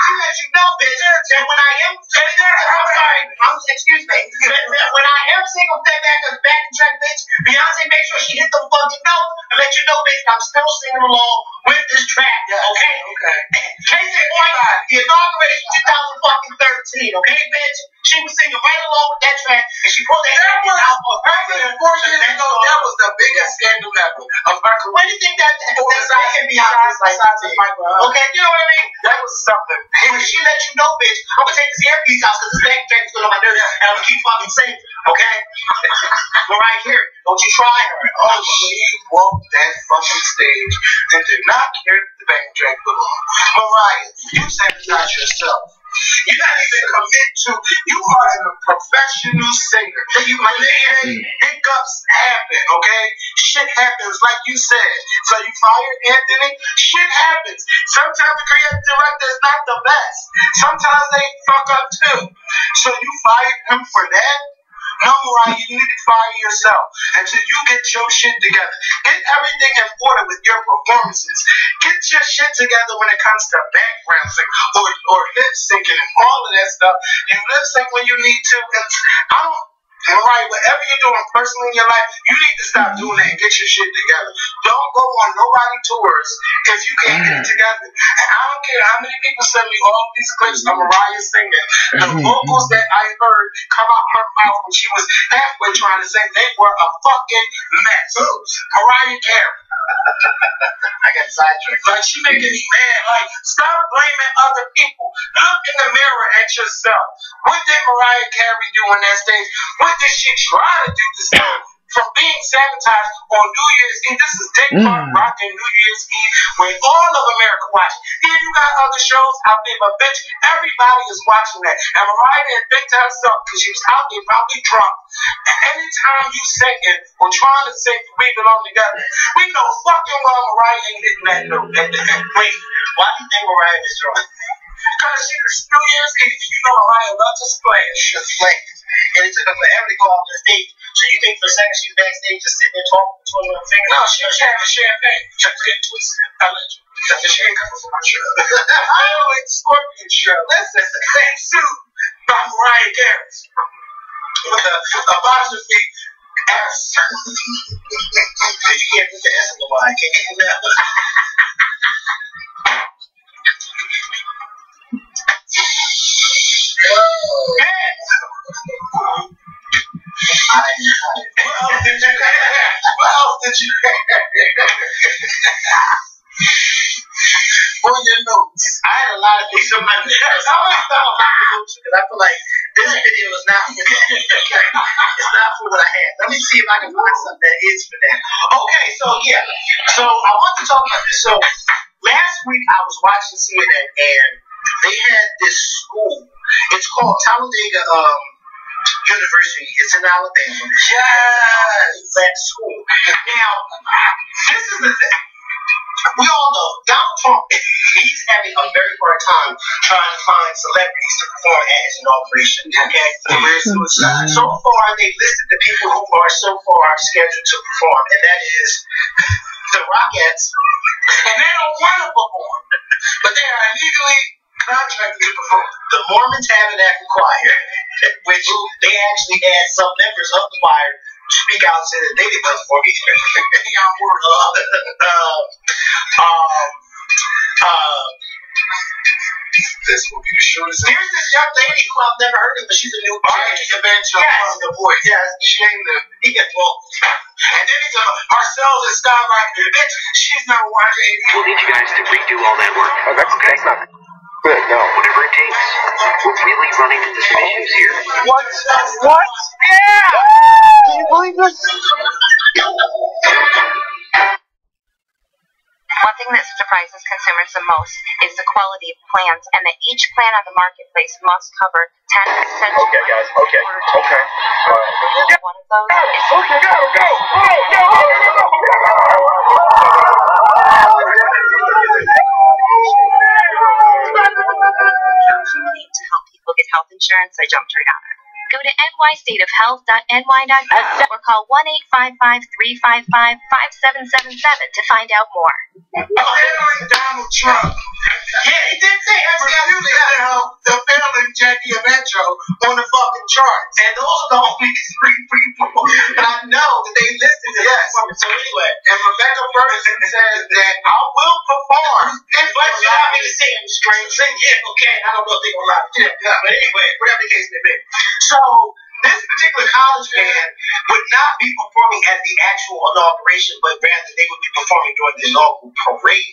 She let you know, bitch. And when I am, I'm sorry, I'm, excuse me. When, I am single, step back as backing track, bitch, Beyonce make sure she hit them fucking notes and let you know, bitch, I'm still singing along with this track, okay? Okay. Case in point, the inauguration 2013, okay, bitch? She was singing right along with that track, and she pulled that That was, out of her I think four years ago, that was the biggest scandal ever of her career. When do you think that that, that, can be out besides- like besides that? Michael Hudson. Okay, you know what I mean? That was something. When she let you know, bitch, I'm gonna take this earpiece out because this back track is going on my nerves, and I'm gonna keep fucking singing, okay? Mariah here. don't you try her. Oh, she walked that fucking stage and did not care if the backing track belonged. Mariah, you sabotage yourself. You not even commit to. You are a professional singer. You when mm. hiccups happen, okay? Shit happens, like you said. So you fired Anthony. Shit happens. Sometimes the creative director is not the best. Sometimes they fuck up too. So you fired him for that. No, you need to fire yourself until you get your shit together. Get everything in order with your performances. Get your shit together when it comes to background sync or, or lip syncing and all of that stuff. You lip sync when you need to. I don't. Mariah, whatever you're doing personally in your life, you need to stop doing that and get your shit together. Don't go on nobody tours if you can't get it together. And I don't care how many people send me all these clips of Mariah singing. The mm-hmm, vocals mm-hmm. that I heard come out her mouth when she was halfway trying to sing, they were a fucking mess. Mariah Carey. I got sidetracked. Like she making me mad. Like stop blaming other people. Look in the mirror at yourself. What did Mariah Carey do on that stage? What did she try to do this time? From being sabotaged on New Year's Eve, this is Dick mm. Clark rocking New Year's Eve when all of America watched. Here you got other shows out there, but bitch, everybody is watching that. And Mariah didn't think to herself because she was out there probably drunk. And anytime you singing or trying to sing We Belong Together, we know fucking well Mariah ain't hitting that note at the end. Wait, why do you think Mariah is drunk? Because she was New Year's Eve, you know Mariah loves to splash. Just like, and it took her forever to go off the stage. So you think for a second she's backstage just sitting there talking between her fingers? No, she was having champagne. She was getting twisted. I let you. She ain't coming from my show. I like Scorpion show. Listen, same suit by Mariah Carey. With a apostrophe S. you can't put the S in the line, can you? Never. I tired. What else watching CNN and they had this. It's called Talladega um, University. It's in Alabama. Yes. That school. Now, this is the thing. We all know Donald Trump, he's having a very hard time trying to find celebrities to perform at his inauguration. Okay? So far, they've listed the people who are so far scheduled to perform, and that is the Rockettes. And they don't want to perform. But they are illegally contracted to perform. the Mormon Tabernacle Choir, which they actually had some members of the choir to speak out and say that they did nothing for me. I'm worried. Uh, um, uh, This will be the shortest. there's this young lady who I've never heard of, but she's a new Jackie Evancho Yes. from The Voice. Yes. Shame the Yeah, well, And then he's a ourselves is skyrocketed. Bitch, she's number one hundred eighty. We'll need you guys to redo all that work. Oh, that's, that's not good, no. Whatever it takes. We're really running into some issues here. What? What? Yeah! Can you believe this? One thing that surprises consumers the most is the quality of plans and that each plan on the marketplace must cover 10 essential Okay, guys, items okay, in order to be okay. covered. All right. One of those is Okay, go, go! Go, go, go, go, Um, opportunity to help people get health insurance. I jumped right on it. Go to nystateofhealth.ny.gov or call 1-855-355-5777 to find out more. Failing Donald Trump. yeah, he did say Refusing to help the failing Jackie Evancho on the fucking charts. And those are the only three people that I know that they listed in Yes. that So anyway, And Rebecca Ferguson said that I will perform. and but you know what I mean to say I'm strange thing. Yeah, okay. I don't know if they gonna lie to do that. But anyway, whatever the case may be. So this particular college band would not be performing at the actual inauguration, but rather they would be performing during the inaugural parade,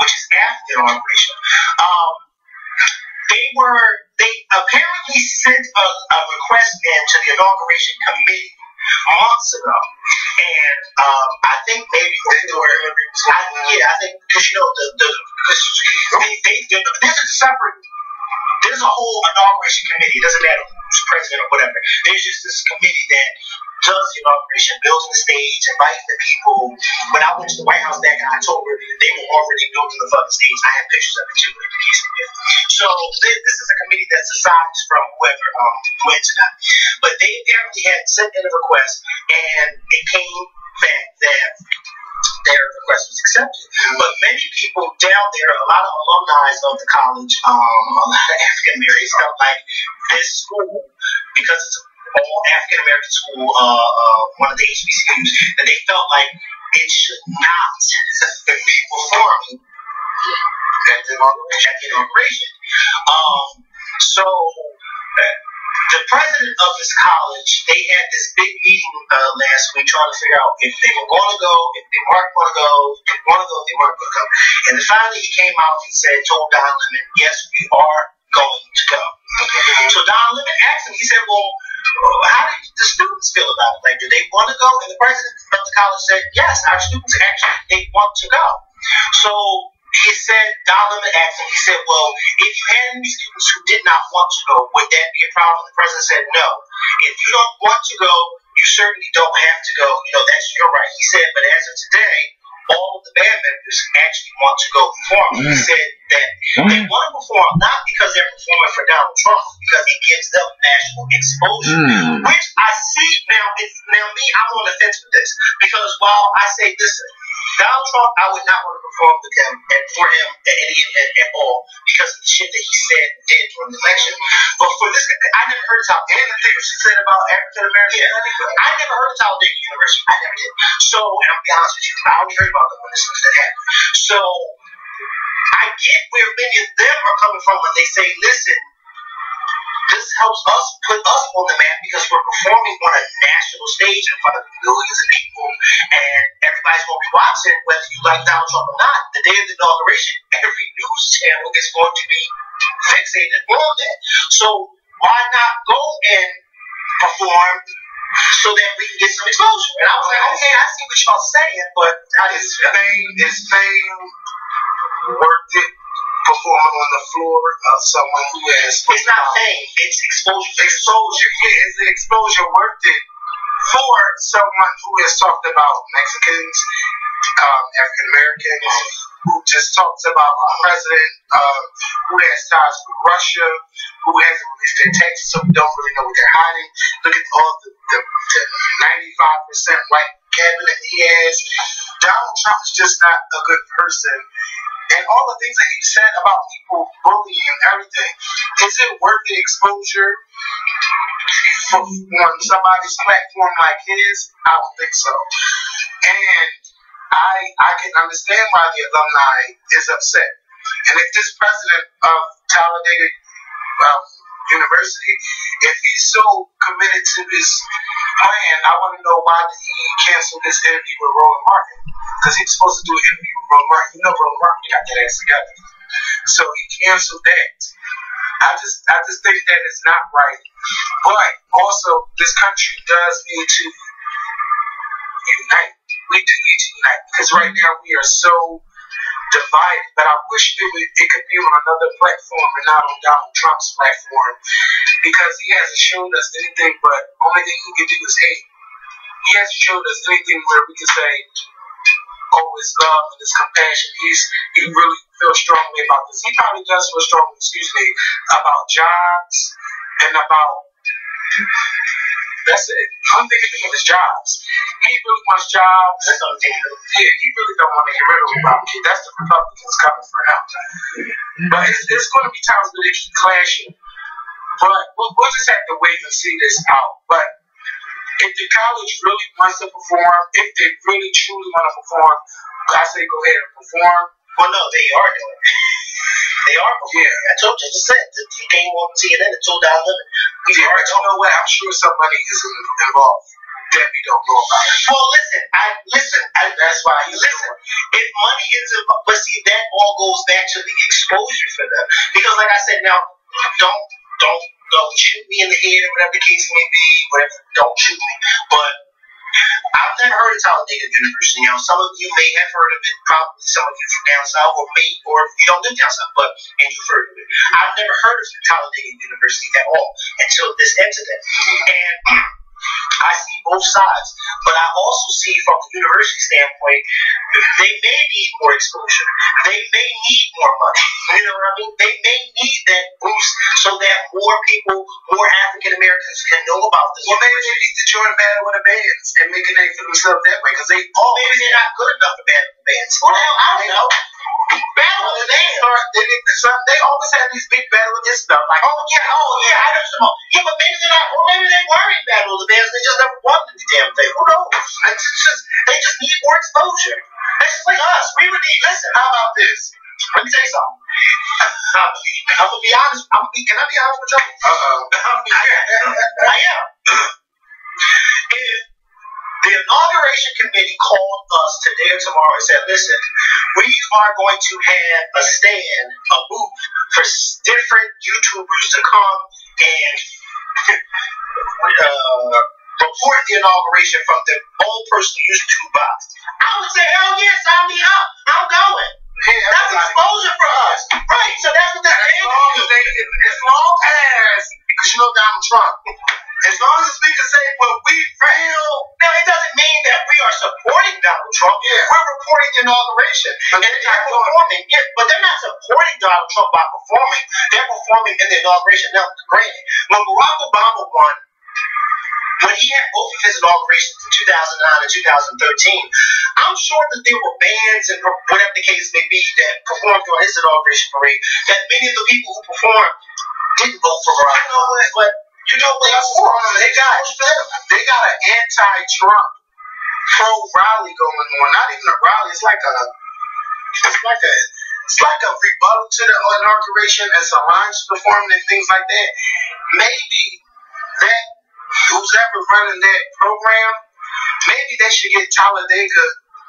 which is after the inauguration. Um, they were they apparently sent a, a request in to the inauguration committee months ago, and um, I think maybe they were. I, yeah, I think because you know the the they, they, there's a separate there's a whole inauguration committee. It doesn't matter who's president or whatever. There's just this committee that does the inauguration, builds the stage, invites the people. When I went to the White House back in October, they were already building the fucking stage. I have pictures of it too. So thi- this is a committee that's aside from whoever um, wins or not. But they apparently had sent in a request, and it came back that their request was accepted. But many people down there, a lot of alumni of the college, um, a lot of African Americans felt like this school, because it's all African American school, uh, uh, one of the HBCUs, that they felt like it should not be performing. At the inauguration. Um, so uh, the president of this college, they had this big meeting uh, last week trying to figure out if they were going to go, if they weren't going to go, if they want to go, if they weren't going to go. And finally he came out and said, told Don Lemon, yes, we are going to go. So Don Lemon asked him, he said, well, how did the students feel about it? Like, do they want to go? And the president of the college said, yes, our students actually, they want to go. So he said, Don Lemon asked him, he said, well, if you had any students who did not want to go, would that be a problem? The president said, no. If you don't want to go, you certainly don't have to go. You know, that's your right. He said, but as of today, all of the band members actually want to go perform. He mm. said that mm. they want to perform not because they're performing for Donald Trump, because it gives them national exposure. Mm. Which I see now. It's now me. I'm on the fence with this because while I say listen, Donald Trump, I would not want to perform with him and for him at any at, at all because of the shit that he said and did during the election. But for this, I never heard of Talladega. And the thing she said about African Americans. Yeah, I never heard of Talladega University. I never did. So, and I'm be honest with you, I only heard about them when this that happened. So, I get where many of them are coming from when they say, listen, this helps us put us on the map because we're performing on a national stage in front of millions of people, and everybody's going to be watching whether you like Donald Trump or not. The day of the inauguration, every news channel is going to be fixated on that. So why not go and perform so that we can get some exposure? And I was like, okay, I see what y'all saying, but I fame is fame worth it performing on the floor of someone who has it's not fame, it's exposure. exposure. Yeah, is the exposure worth it for someone who has talked about Mexicans, um, African Americans, who just talks about a president um, who has ties with Russia, who hasn't released their taxes, so we don't really know what they're hiding. Look at all the, the, the 95% white cabinet he has. Donald Trump is just not a good person and all the things that he said about people bullying and everything, is it worth the exposure for, on somebody's platform like his? I don't think so. And I I can understand why the alumni is upset. And if this president of Talladega um, University, if he's so committed to this plan, I want to know why did he cancel this interview with Roland Martin? Because he's supposed to do an interview with Roland Martin. You know Roland Martin got that ass together. So he canceled that. I just I just think that it's not right. But also this country does need to unite. We do need to unite because right now we are so divided. But I wish it, would, it could be on another platform and not on Donald Trump's platform because he hasn't shown us anything but only thing he can do is hate. He hasn't shown us anything where we can say, oh, his love and his compassion. He's he really feels strongly about this. He probably does feel strongly, excuse me, about jobs and about that's it. I'm thinking of his jobs. He really wants jobs. That's what I'm saying. Yeah, he really don't want to get rid of Obama. That's the Republicans coming for him. But it's, it's going to be times where they keep clashing. But we'll, we'll just have to wait and see this out. But if the college really wants to perform, if they really truly want to perform, I say go ahead and perform. Well, no, they are doing it. They are performing. I told you, just said, the he came on CNN and told Don Lemon. We Yeah, are but you know what? I'm sure some money is involved that we don't know about. Well, listen, I listen. I, That's why he's listen. If money is involved, but see, that all goes back to the exposure for them. Because, like I said, now don't don't don't shoot me in the head or whatever the case may be. Whatever, don't shoot me. But I've never heard of Talladega University. Now, some of you may have heard of it. Probably some of you from down south, or may, or if you don't live down south, but and you've heard of it. I've never heard of Talladega University at all until this incident. And I see both sides, but I also see from the university standpoint, they may need more exposure. They may need more money. You know what I mean? They may need that boost so that more people, more African Americans can know about this. Well, maybe they need to join Battle with the Bands and make a name for themselves that way because they all maybe they're not good enough for battle bands. Who the hell? I don't know. Battle with the bands. start. They, some, they always have these big battle of this stuff. Like, Oh yeah, oh yeah, I know some. Yeah, but maybe they're not, or maybe they were in battle with the bands. They just never won the damn thing. Who knows? It's just, they just need more exposure. That's just like us. We would need. Listen, how about this? Let me tell you something. I'm gonna be honest. I'm gonna be. Can I be honest with y'all? uh oh. I am. I am. If the inauguration committee called us today or tomorrow and said, listen, we are going to have a stand, a booth for different YouTubers to come and uh, report the inauguration from their own personal YouTube box. I would say, hell yeah, sign me up. I'm going. Yeah, That's exposure for us. Right. So that's what this As thing long as they, as long as, because you know Donald Trump, as long as we can say what we feel, Now, it doesn't mean that we are supporting Donald Trump. Yeah. We're reporting the inauguration. But And they're not performing. Yeah, but they're not supporting Donald Trump by performing. They're performing in the inauguration. Now, granted, when Barack Obama won, when he had both of his inaugurations in 2009 and 2013, I'm sure that there were bands and whatever the case may be that performed during his inauguration parade, that many of the people who performed didn't vote for Barack You know what? You know what? That's wrong. They got they got an anti-Trump pro rally going on. Not even a rally. It's like a it's like a it's like a rebuttal to the inauguration and Solange performing and things like that. Maybe that who's ever running that program, maybe they should get Talladega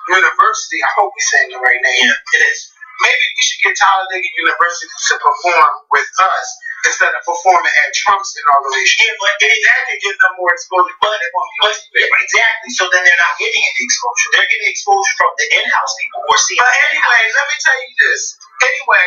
University. I hope we're saying the right name. Yeah, it is. Maybe we should get Talladega University to perform with us instead of performing at Trump's inauguration. Yeah, but And that could give them more exposure, but they won't be But able to do it. yeah, exactly. So then they're not getting any exposure. They're getting exposure from the in-house people who are seeing. But anyway, let me tell you this. Anyway,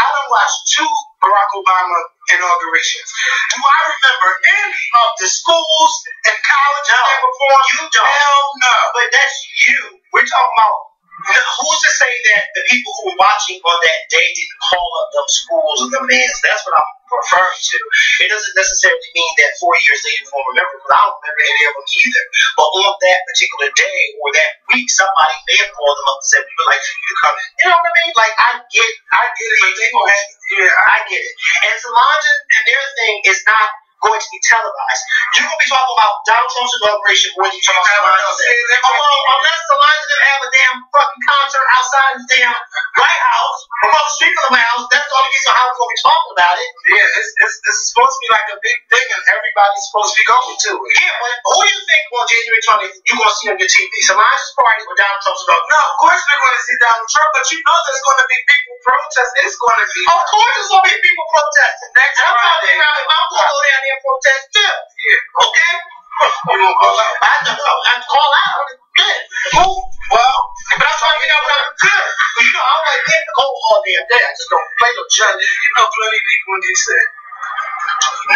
I done watched two Barack Obama inaugurations. Do I remember any of the schools and colleges No, that performed? you don't. Hell no. But that's you. We're talking about. Who's to say that the people who were watching on that day didn't call up them schools or them bands? That's what I'm referring to. It doesn't necessarily mean that four years later you won't remember, because I don't remember any of them either. But on that particular day or that week, somebody may have called them up and said, we would like for you to come. You know what I mean? Like, I get, I get it. They have, yeah, I get it. And Solange and their thing is not going to be televised. You're going to be talking about Donald Trump's inauguration more than you talk about Solange. Oh, unless Solange didn't have a damn fucking concert outside the damn White House, across the street from the White House, that's the only reason how we're going to be talking about it. Yeah, it's, it's, it's supposed to be like a big thing, and everybody's supposed to be going to it. Yeah, but who do you think on January 20th you're going to see on your TV? Solange's party or Donald Trump's inauguration? No, of course we're going to see Donald Trump, but you know there's going to be people protesting. It's going to be. Of course there's going to be people protesting. Next and I'm Friday. figure out if I'm going to go down there and protest too. Yeah. Okay? You gonna call out? I have to, I have to call out. Good. Who? Well, But I'm trying to figure out what I'm good. Because you know, I don't like getting the cold all damn day. I just don't play no shit. you know plenty of people in DC.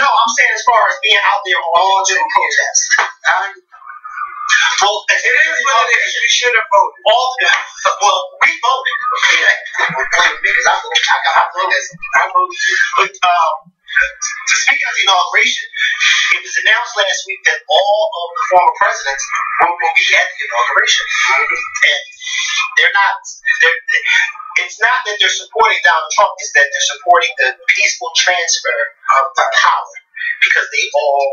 No, I'm saying as far as being out there on the protest. I, Well, it is what it is. We should have voted. All the well, we voted. Playing because I voted. I got I voted. I voted. But um, to speak of the inauguration, it was announced last week that all of the former presidents will, will be at the inauguration, and they're not. They're, it's not that they're supporting Donald Trump; it's that they're supporting the peaceful transfer of power because they all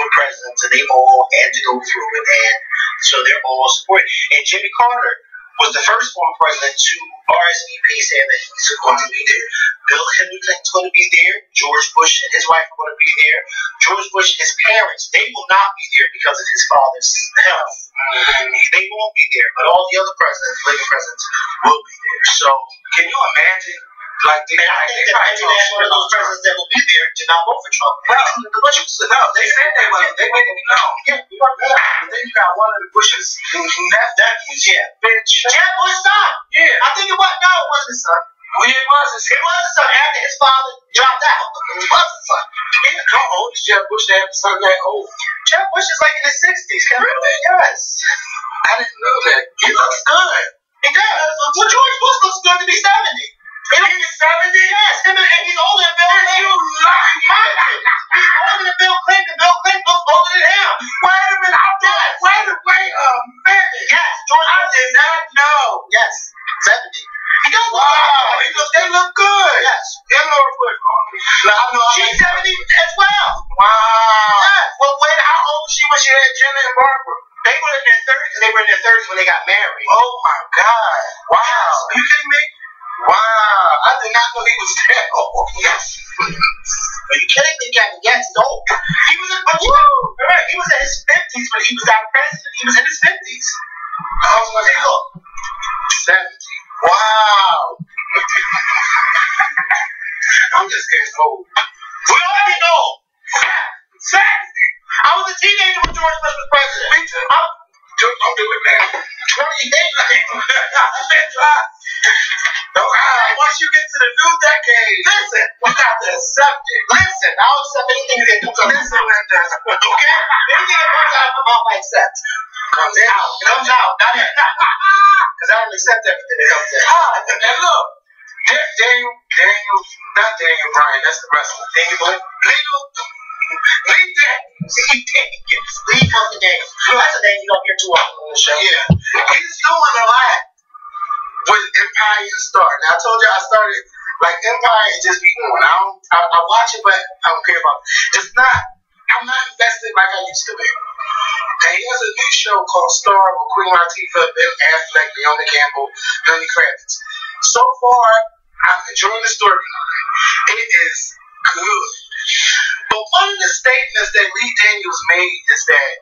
were presidents and they all had to go through it, and so they're all supporting. And Jimmy Carter was the first former president to RSVP saying that he's going to be there. Bill Clinton's going to be there. George Bush and his wife are going to be there. George Bush, his parents, they will not be there because of his father's health. They won't be there, but all the other presidents, living presidents, will be there. So, Can you imagine? Like they, and I think they that probably maybe talk that's shit one of those presidents that will be there to not vote for Trump. No. the Bushes. No, they said they were. They made it known. Yeah, we are yeah. But then you got one of the Bushes. That, that Yeah. bitch. Jeb Bush's son. Yeah. I think it was. No, it wasn't his son. Well, it was his It was his son after his father dropped out. It was his son. Yeah. How old is Jeb Bush to have a son that old? Jeb Bush is like in his 60s. Really? Yes. I didn't know that. He looks good. He does. Well, George Bush looks good to be 70. He's 70? Yes. Him and, and he's older than Bill Clinton. He's older than Bill Clinton. Bill Clinton looks older than him. Wait a minute. I thought, wait, a- wait a minute. Yes. George I did not know. Yes. 70. He does look Wow. He look, they look good. Yes. Them Laura Bush. Now, I know She's 70 as well. Wow. Yes. Well, wait, how old was she when she had Jenna and Barbara? They were in their 30s. They were in their 30s when they got married. Oh my God. Wow. Are you kidding me? Wow. I did not know he was that old. Oh, yes. Are you kidding me, Captain? Yes, old. He was in, but you know, remember, he was in his 50s when he was our president. He was in his 50s. How old was he? look. 70. Wow. I'm just getting old. We all get old. Exactly. I was a teenager when George Bush was president. Me too. I'm Don't, don't do it now. 20 years ago. I've been trying. Don't. Once you get to the new decade, Listen, we got the subject. listen. I'll accept anything that comes out. Listen, Linda. Okay? Anything that comes out of my mouth, I accept. Comes out. Comes out. Not in. Because I don't accept everything that comes out. Ah, and look, Daniel, Daniel, not Daniel Bryan, that's the wrestler. Daniel Boy. Legal, Lee Daniels. Lee Daniels. Lee fucking Daniels. That's a name you don't hear too often on the show. Yeah, he's doing a lot with Empire and Star. Now I told you I started like Empire and just be on. I don't, I, I watch it, but I don't care about. It. It's not. I'm not invested like I used to be. And he has a new show called Star with Queen Latifah, Ben Affleck, Naomi Campbell, Lenny Kravitz. So far, I'm enjoying the storyline. It is good. But one of the statements that Lee Daniels made is that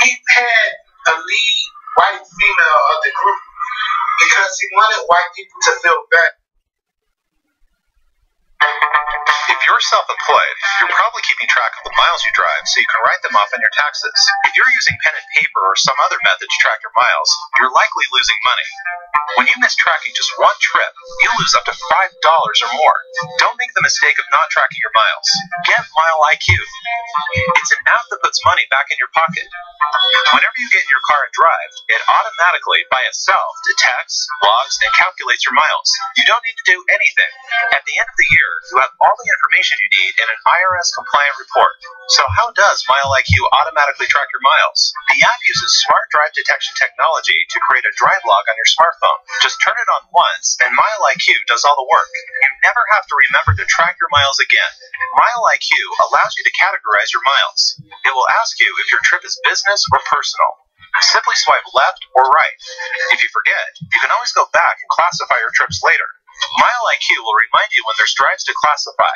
he had a lead white female of the group because he wanted white people to feel better. If you're self-employed, you're probably keeping track of the miles you drive so you can write them off on your taxes. If you're using pen and paper or some other method to track your miles, you're likely losing money. When you miss tracking just one trip, you lose up to $5 or more. Don't make the mistake of not tracking your miles. Get Mile IQ. It's an app that puts money back in your pocket. Whenever you get in your car and drive, it automatically, by itself, detects, logs, and calculates your miles. You don't need to do anything. At the end of the year, you have all the information you need in an IRS compliant report. So, how does MileIQ automatically track your miles? The app uses smart drive detection technology to create a drive log on your smartphone. Just turn it on once, and MileIQ does all the work. You never have to remember to track your miles again. MileIQ allows you to categorize your miles. It will ask you if your trip is business or personal. Simply swipe left or right. If you forget, you can always go back and classify your trips later. Mile IQ will remind you when there's drives to classify.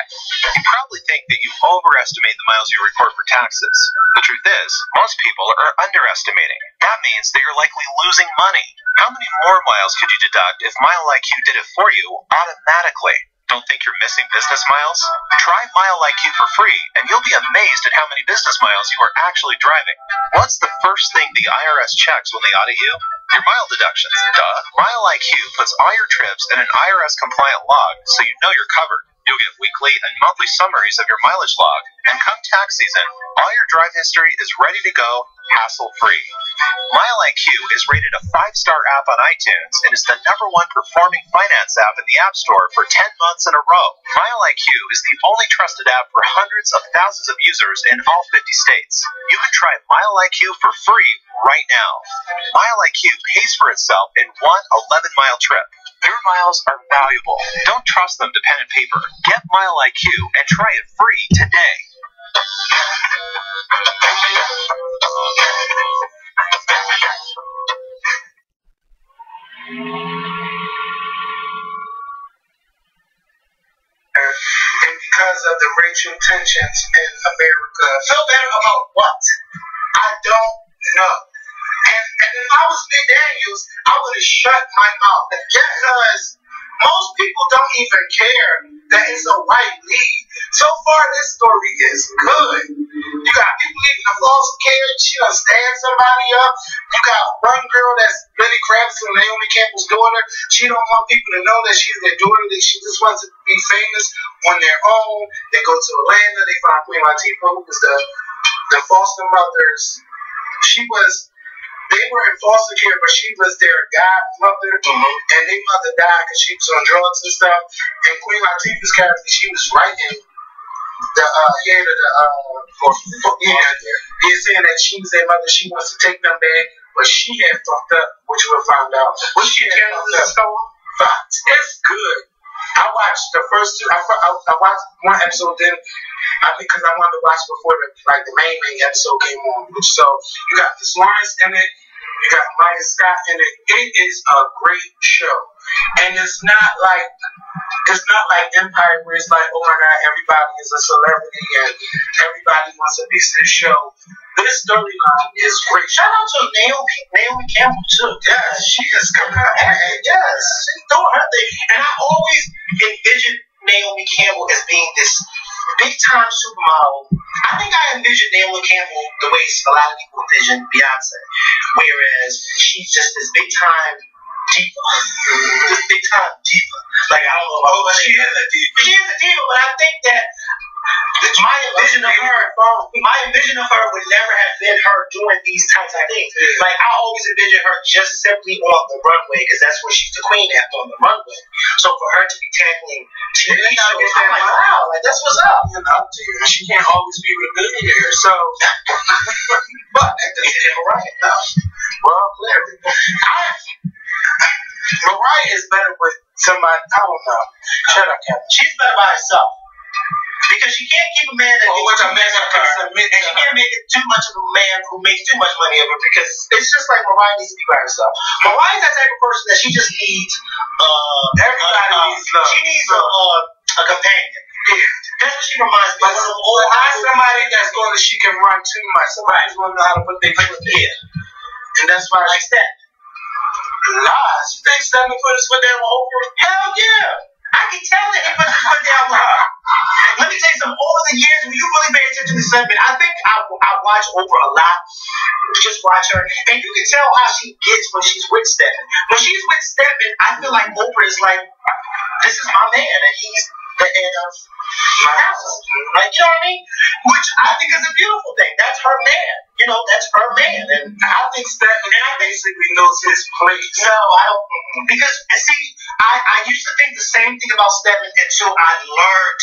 You probably think that you overestimate the miles you report for taxes. The truth is, most people are underestimating. That means that you're likely losing money. How many more miles could you deduct if Mile IQ did it for you automatically? Don't think you're missing business miles? Try Mile IQ for free, and you'll be amazed at how many business miles you are actually driving. What's the first thing the IRS checks when they audit you? Your mile deductions. Duh. Mile IQ puts all your trips in an IRS compliant log so you know you're covered. You'll get weekly and monthly summaries of your mileage log, and come tax season, all your drive history is ready to go, hassle free. Mile IQ is rated a five star app on iTunes and is the number one performing finance app in the App Store for 10 months in a row. Mile IQ is the only trusted app for hundreds of thousands of users in all 50 states. You can try Mile IQ for free right now. Mile IQ pays for itself in one 11 mile trip. Your miles are valuable. Don't trust them to pen and paper. Get Mile IQ and try it free today. And because of the racial tensions in America. Feel better about what? I don't know. And, and if I was Nick Daniels, I would have shut my mouth because most people don't even care that it's a white lead. So far, this story is good. You got people leaving the foster care. She done stand somebody up. You got one girl that's Kravitz and Naomi Campbell's daughter. She don't want people to know that she's their daughter. That she just wants to be famous on their own. They go to Atlanta. They find Queen Latifah, who was the the foster mother's. She was they were in foster care, but she was their godmother, and their mother died because she was on drugs and stuff. And Queen Latifah's character, she was writing the uh, head of the uh, for, for, yeah, yeah, saying that she was their mother. She wants to take them back, but she had fucked up, which we'll find out. What she had fucked up. It's good. I watched the first two. I, I, I watched one episode, then I because I wanted to watch before the like the main main episode came on. So you got Miss Lawrence in it. You got Amiyah Scott in it. It is a great show, and it's not like it's not like Empire where it's like, oh my god, everybody is a celebrity and everybody wants a piece of the show. This storyline is great. Shout out to Naomi, Campbell too. Yes, she is coming out. Yes, she's doing her thing. And I always envisioned Naomi Campbell as being this big time supermodel. I think I envision Naomi Campbell the way a lot of people envision Beyonce, whereas she's just this big time diva, this big time diva. Like I don't know. Oh, she is a diva. She is a diva, but I think that my envision of her, my envision of her would never have been her doing these types of things. Like I always envision her just simply on the runway because that's where she's the queen at on the runway. So for her to be tackling TV Yeah, you shows, I'm like, wow, like that's what's up. And up to you. She can't always be with a billionaire. So, but at the Yeah, right. No. Well, clearly. I, Mariah is better with somebody, I don't know. Shut up, Kevin. She's better by herself. Because she can't keep a man that Or gets with a that of can her, and she can't make it too much of a man who makes too much money of her because it's just like Mariah needs to be by herself. Mariah's that type of person that she just needs uh Everybody uh, needs love. She needs a uh, a companion. Yeah. That's what she reminds me of. One of them old but not somebody that's going to, she can run too much. Somebody's going to know how to put their foot. And that's why I Like that. lies. You think seven foot is what they were over? Hell yeah. I can tell that he put his foot down with her. Let me tell you something. Over the years, when you really pay attention to Stedman, I think I, I watch Oprah a lot. Just watch her, and you can tell how she gets when she's with Stedman. When she's with Stedman, I feel like Oprah is like, this is my man, and he's the head of my house. Like, you know what I mean? Which I think is a beautiful thing. That's her man. You know, that's her man. And I think Stedman basically knows his place. no, I don't. Because, see, I, I used to think the same thing about Stedman until I learned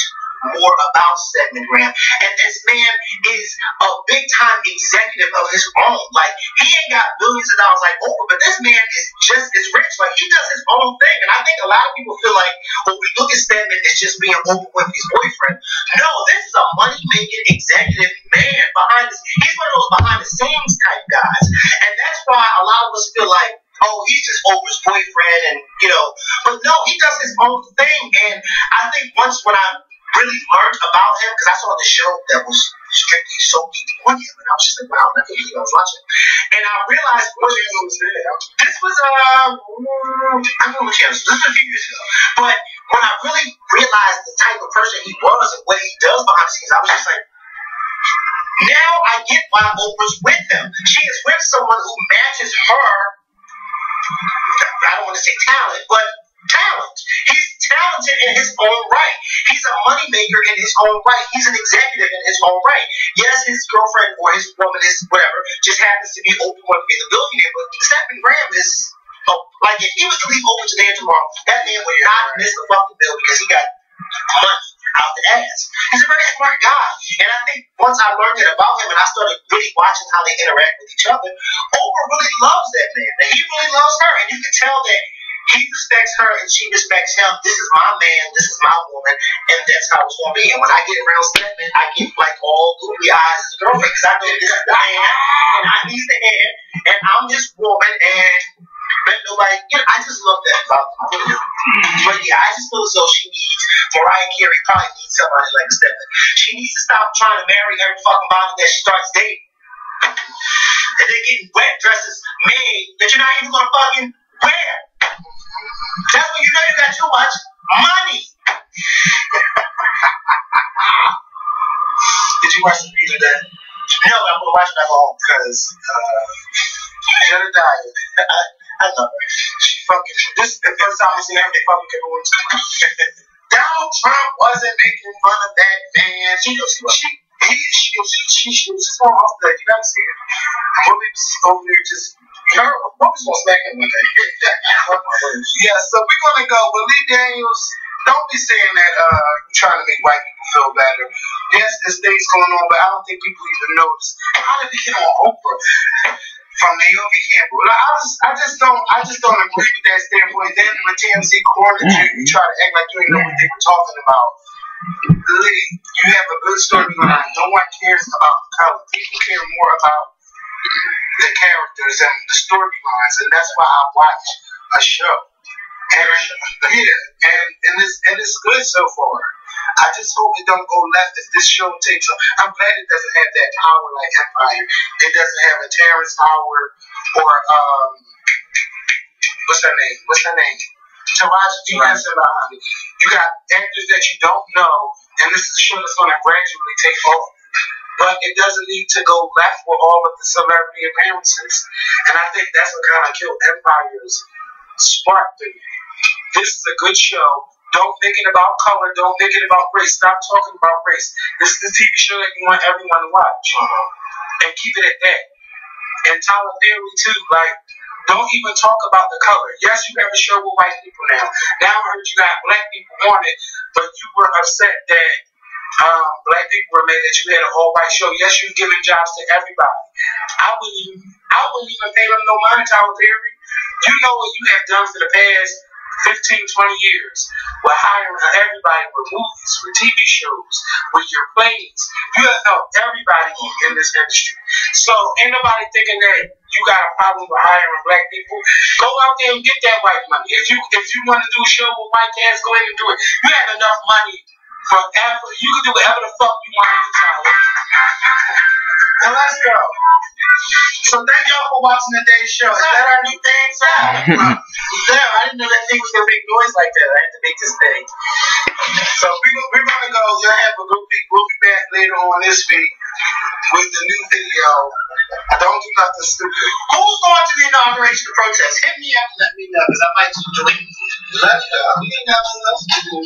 more about Stedman Graham. And this man is a big time executive of his own. Like, he ain't got billions of dollars like Oprah, but this man is just as rich. Like, he does his own thing. And I think a lot of people feel like, when we look at Stedman as just being Oprah Winfrey's boyfriend. No, this is a money making executive man behind this. He's one of those behind the scenes type guys. And that's why a lot of us feel like, oh, he's just Oprah's boyfriend, and you know, but no, he does his own thing. And I think once when I really learned about him, because I saw the show that was strictly so deep on him, and I was just like, wow, I can't I was watching. And I realized what was there. This was uh, I don't know what year this was. This was a few years ago. But when I really realized the type of person he was and what he does behind the scenes, I was just like. Now I get why Oprah's with him. She is with someone who matches her I don't want to say talent, but talent. He's talented in his own right. He's a moneymaker in his own right. He's an executive in his own right. Yes, his girlfriend or his woman is whatever, just happens to be Oprah Winfrey, the billionaire, but Stedman Graham is oh, like if he was to leave Oprah today and tomorrow, that man would not miss the fucking bill because he got money out the ass. He's a very smart guy. And I think once I learned it about him and I started really watching how they interact with each other, Oprah really loves that man. He really loves her. And you can tell that he respects her and she respects him. This is my man, this is my woman, and that's how it's gonna be. And when I get around Stedman, I get like all googly eyes as a girlfriend because I know this is the man and I, he's the head, and I'm his woman, and but nobody, you know, I just love that about him. But yeah, I just feel as though she needs Mariah Carey probably needs somebody like Stedman. She needs to stop trying to marry every fucking body that she starts dating. And they're getting wet dresses made that you're not even gonna fucking wear. That's when you know you got too much money. Did you watch the video today? No, I'm gonna watch it at home because uh, Jedediah, I, I love her. She fucking. This is the first time I've seen her fucking influence. Donald Trump wasn't making fun of that man. She She, she, he, she, she, she, she was just going off that. You gotta see it. Was over there just. Yeah, so we're gonna go with Lee Daniels. Don't be saying that uh, you're trying to make white people feel better. Yes, there's things going on, but I don't think people even notice. How did he get on Oprah? From Naomi Campbell. Like, I just, I just don't, I just don't agree with that standpoint. Then when TMZ cornered you, you try to act like you didn't know what they were talking about. Lee, you have a good storyline. No one cares about the color. People care more about the characters and the storylines, and that's why I watch a show. And yeah, and and it's and it's good so far. I just hope it don't go left if this show takes. A, I'm glad it doesn't have that power like Empire. It doesn't have a Terrence Howard or um, what's her name? What's her name? Taraji P. Henson behind it. You got actors that you don't know, and this is a show that's going to gradually take off. But it doesn't need to go left with all of the celebrity appearances. And I think that's what kind of killed Empire's spark thing. This is a good show. Don't think it about color. Don't think it about race. Stop talking about race. This is the TV show that you want everyone to watch. And keep it at that. And Tyler Perry, too. Like, don't even talk about the color. Yes, you have a show with white people now. Now I heard you got black people on it, but you were upset that um, black people were mad that you had an all white show. Yes, you're giving jobs to everybody. I wouldn't even, I wouldn't even pay them no mind, Tyler Perry. You know what you have done for the past 15, 20 years with hiring everybody with movies, with TV shows, with your plays. You have helped everybody in this industry. So ain't nobody thinking that you got a problem with hiring black people. Go out there and get that white money. If you if you want to do a show with white cats, go ahead and do it. You have enough money forever. You can do whatever the fuck you want to do, Tyler. Well, let's go. So thank y'all for watching today's show. Is that our new thing song? Yeah, I didn't know that thing was gonna make noise like that. I had to make this thing. So we, we're gonna go. You'll have a we'll be, we'll be back later on this week with the new video. I don't do nothing stupid. Who's going to the inauguration protest? Hit me up and let me know because I might just join. Let me know. We got nothing else to do.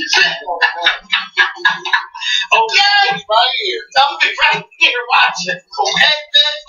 Okay, Right here. I'm gonna be right here watching. Okay, bitch.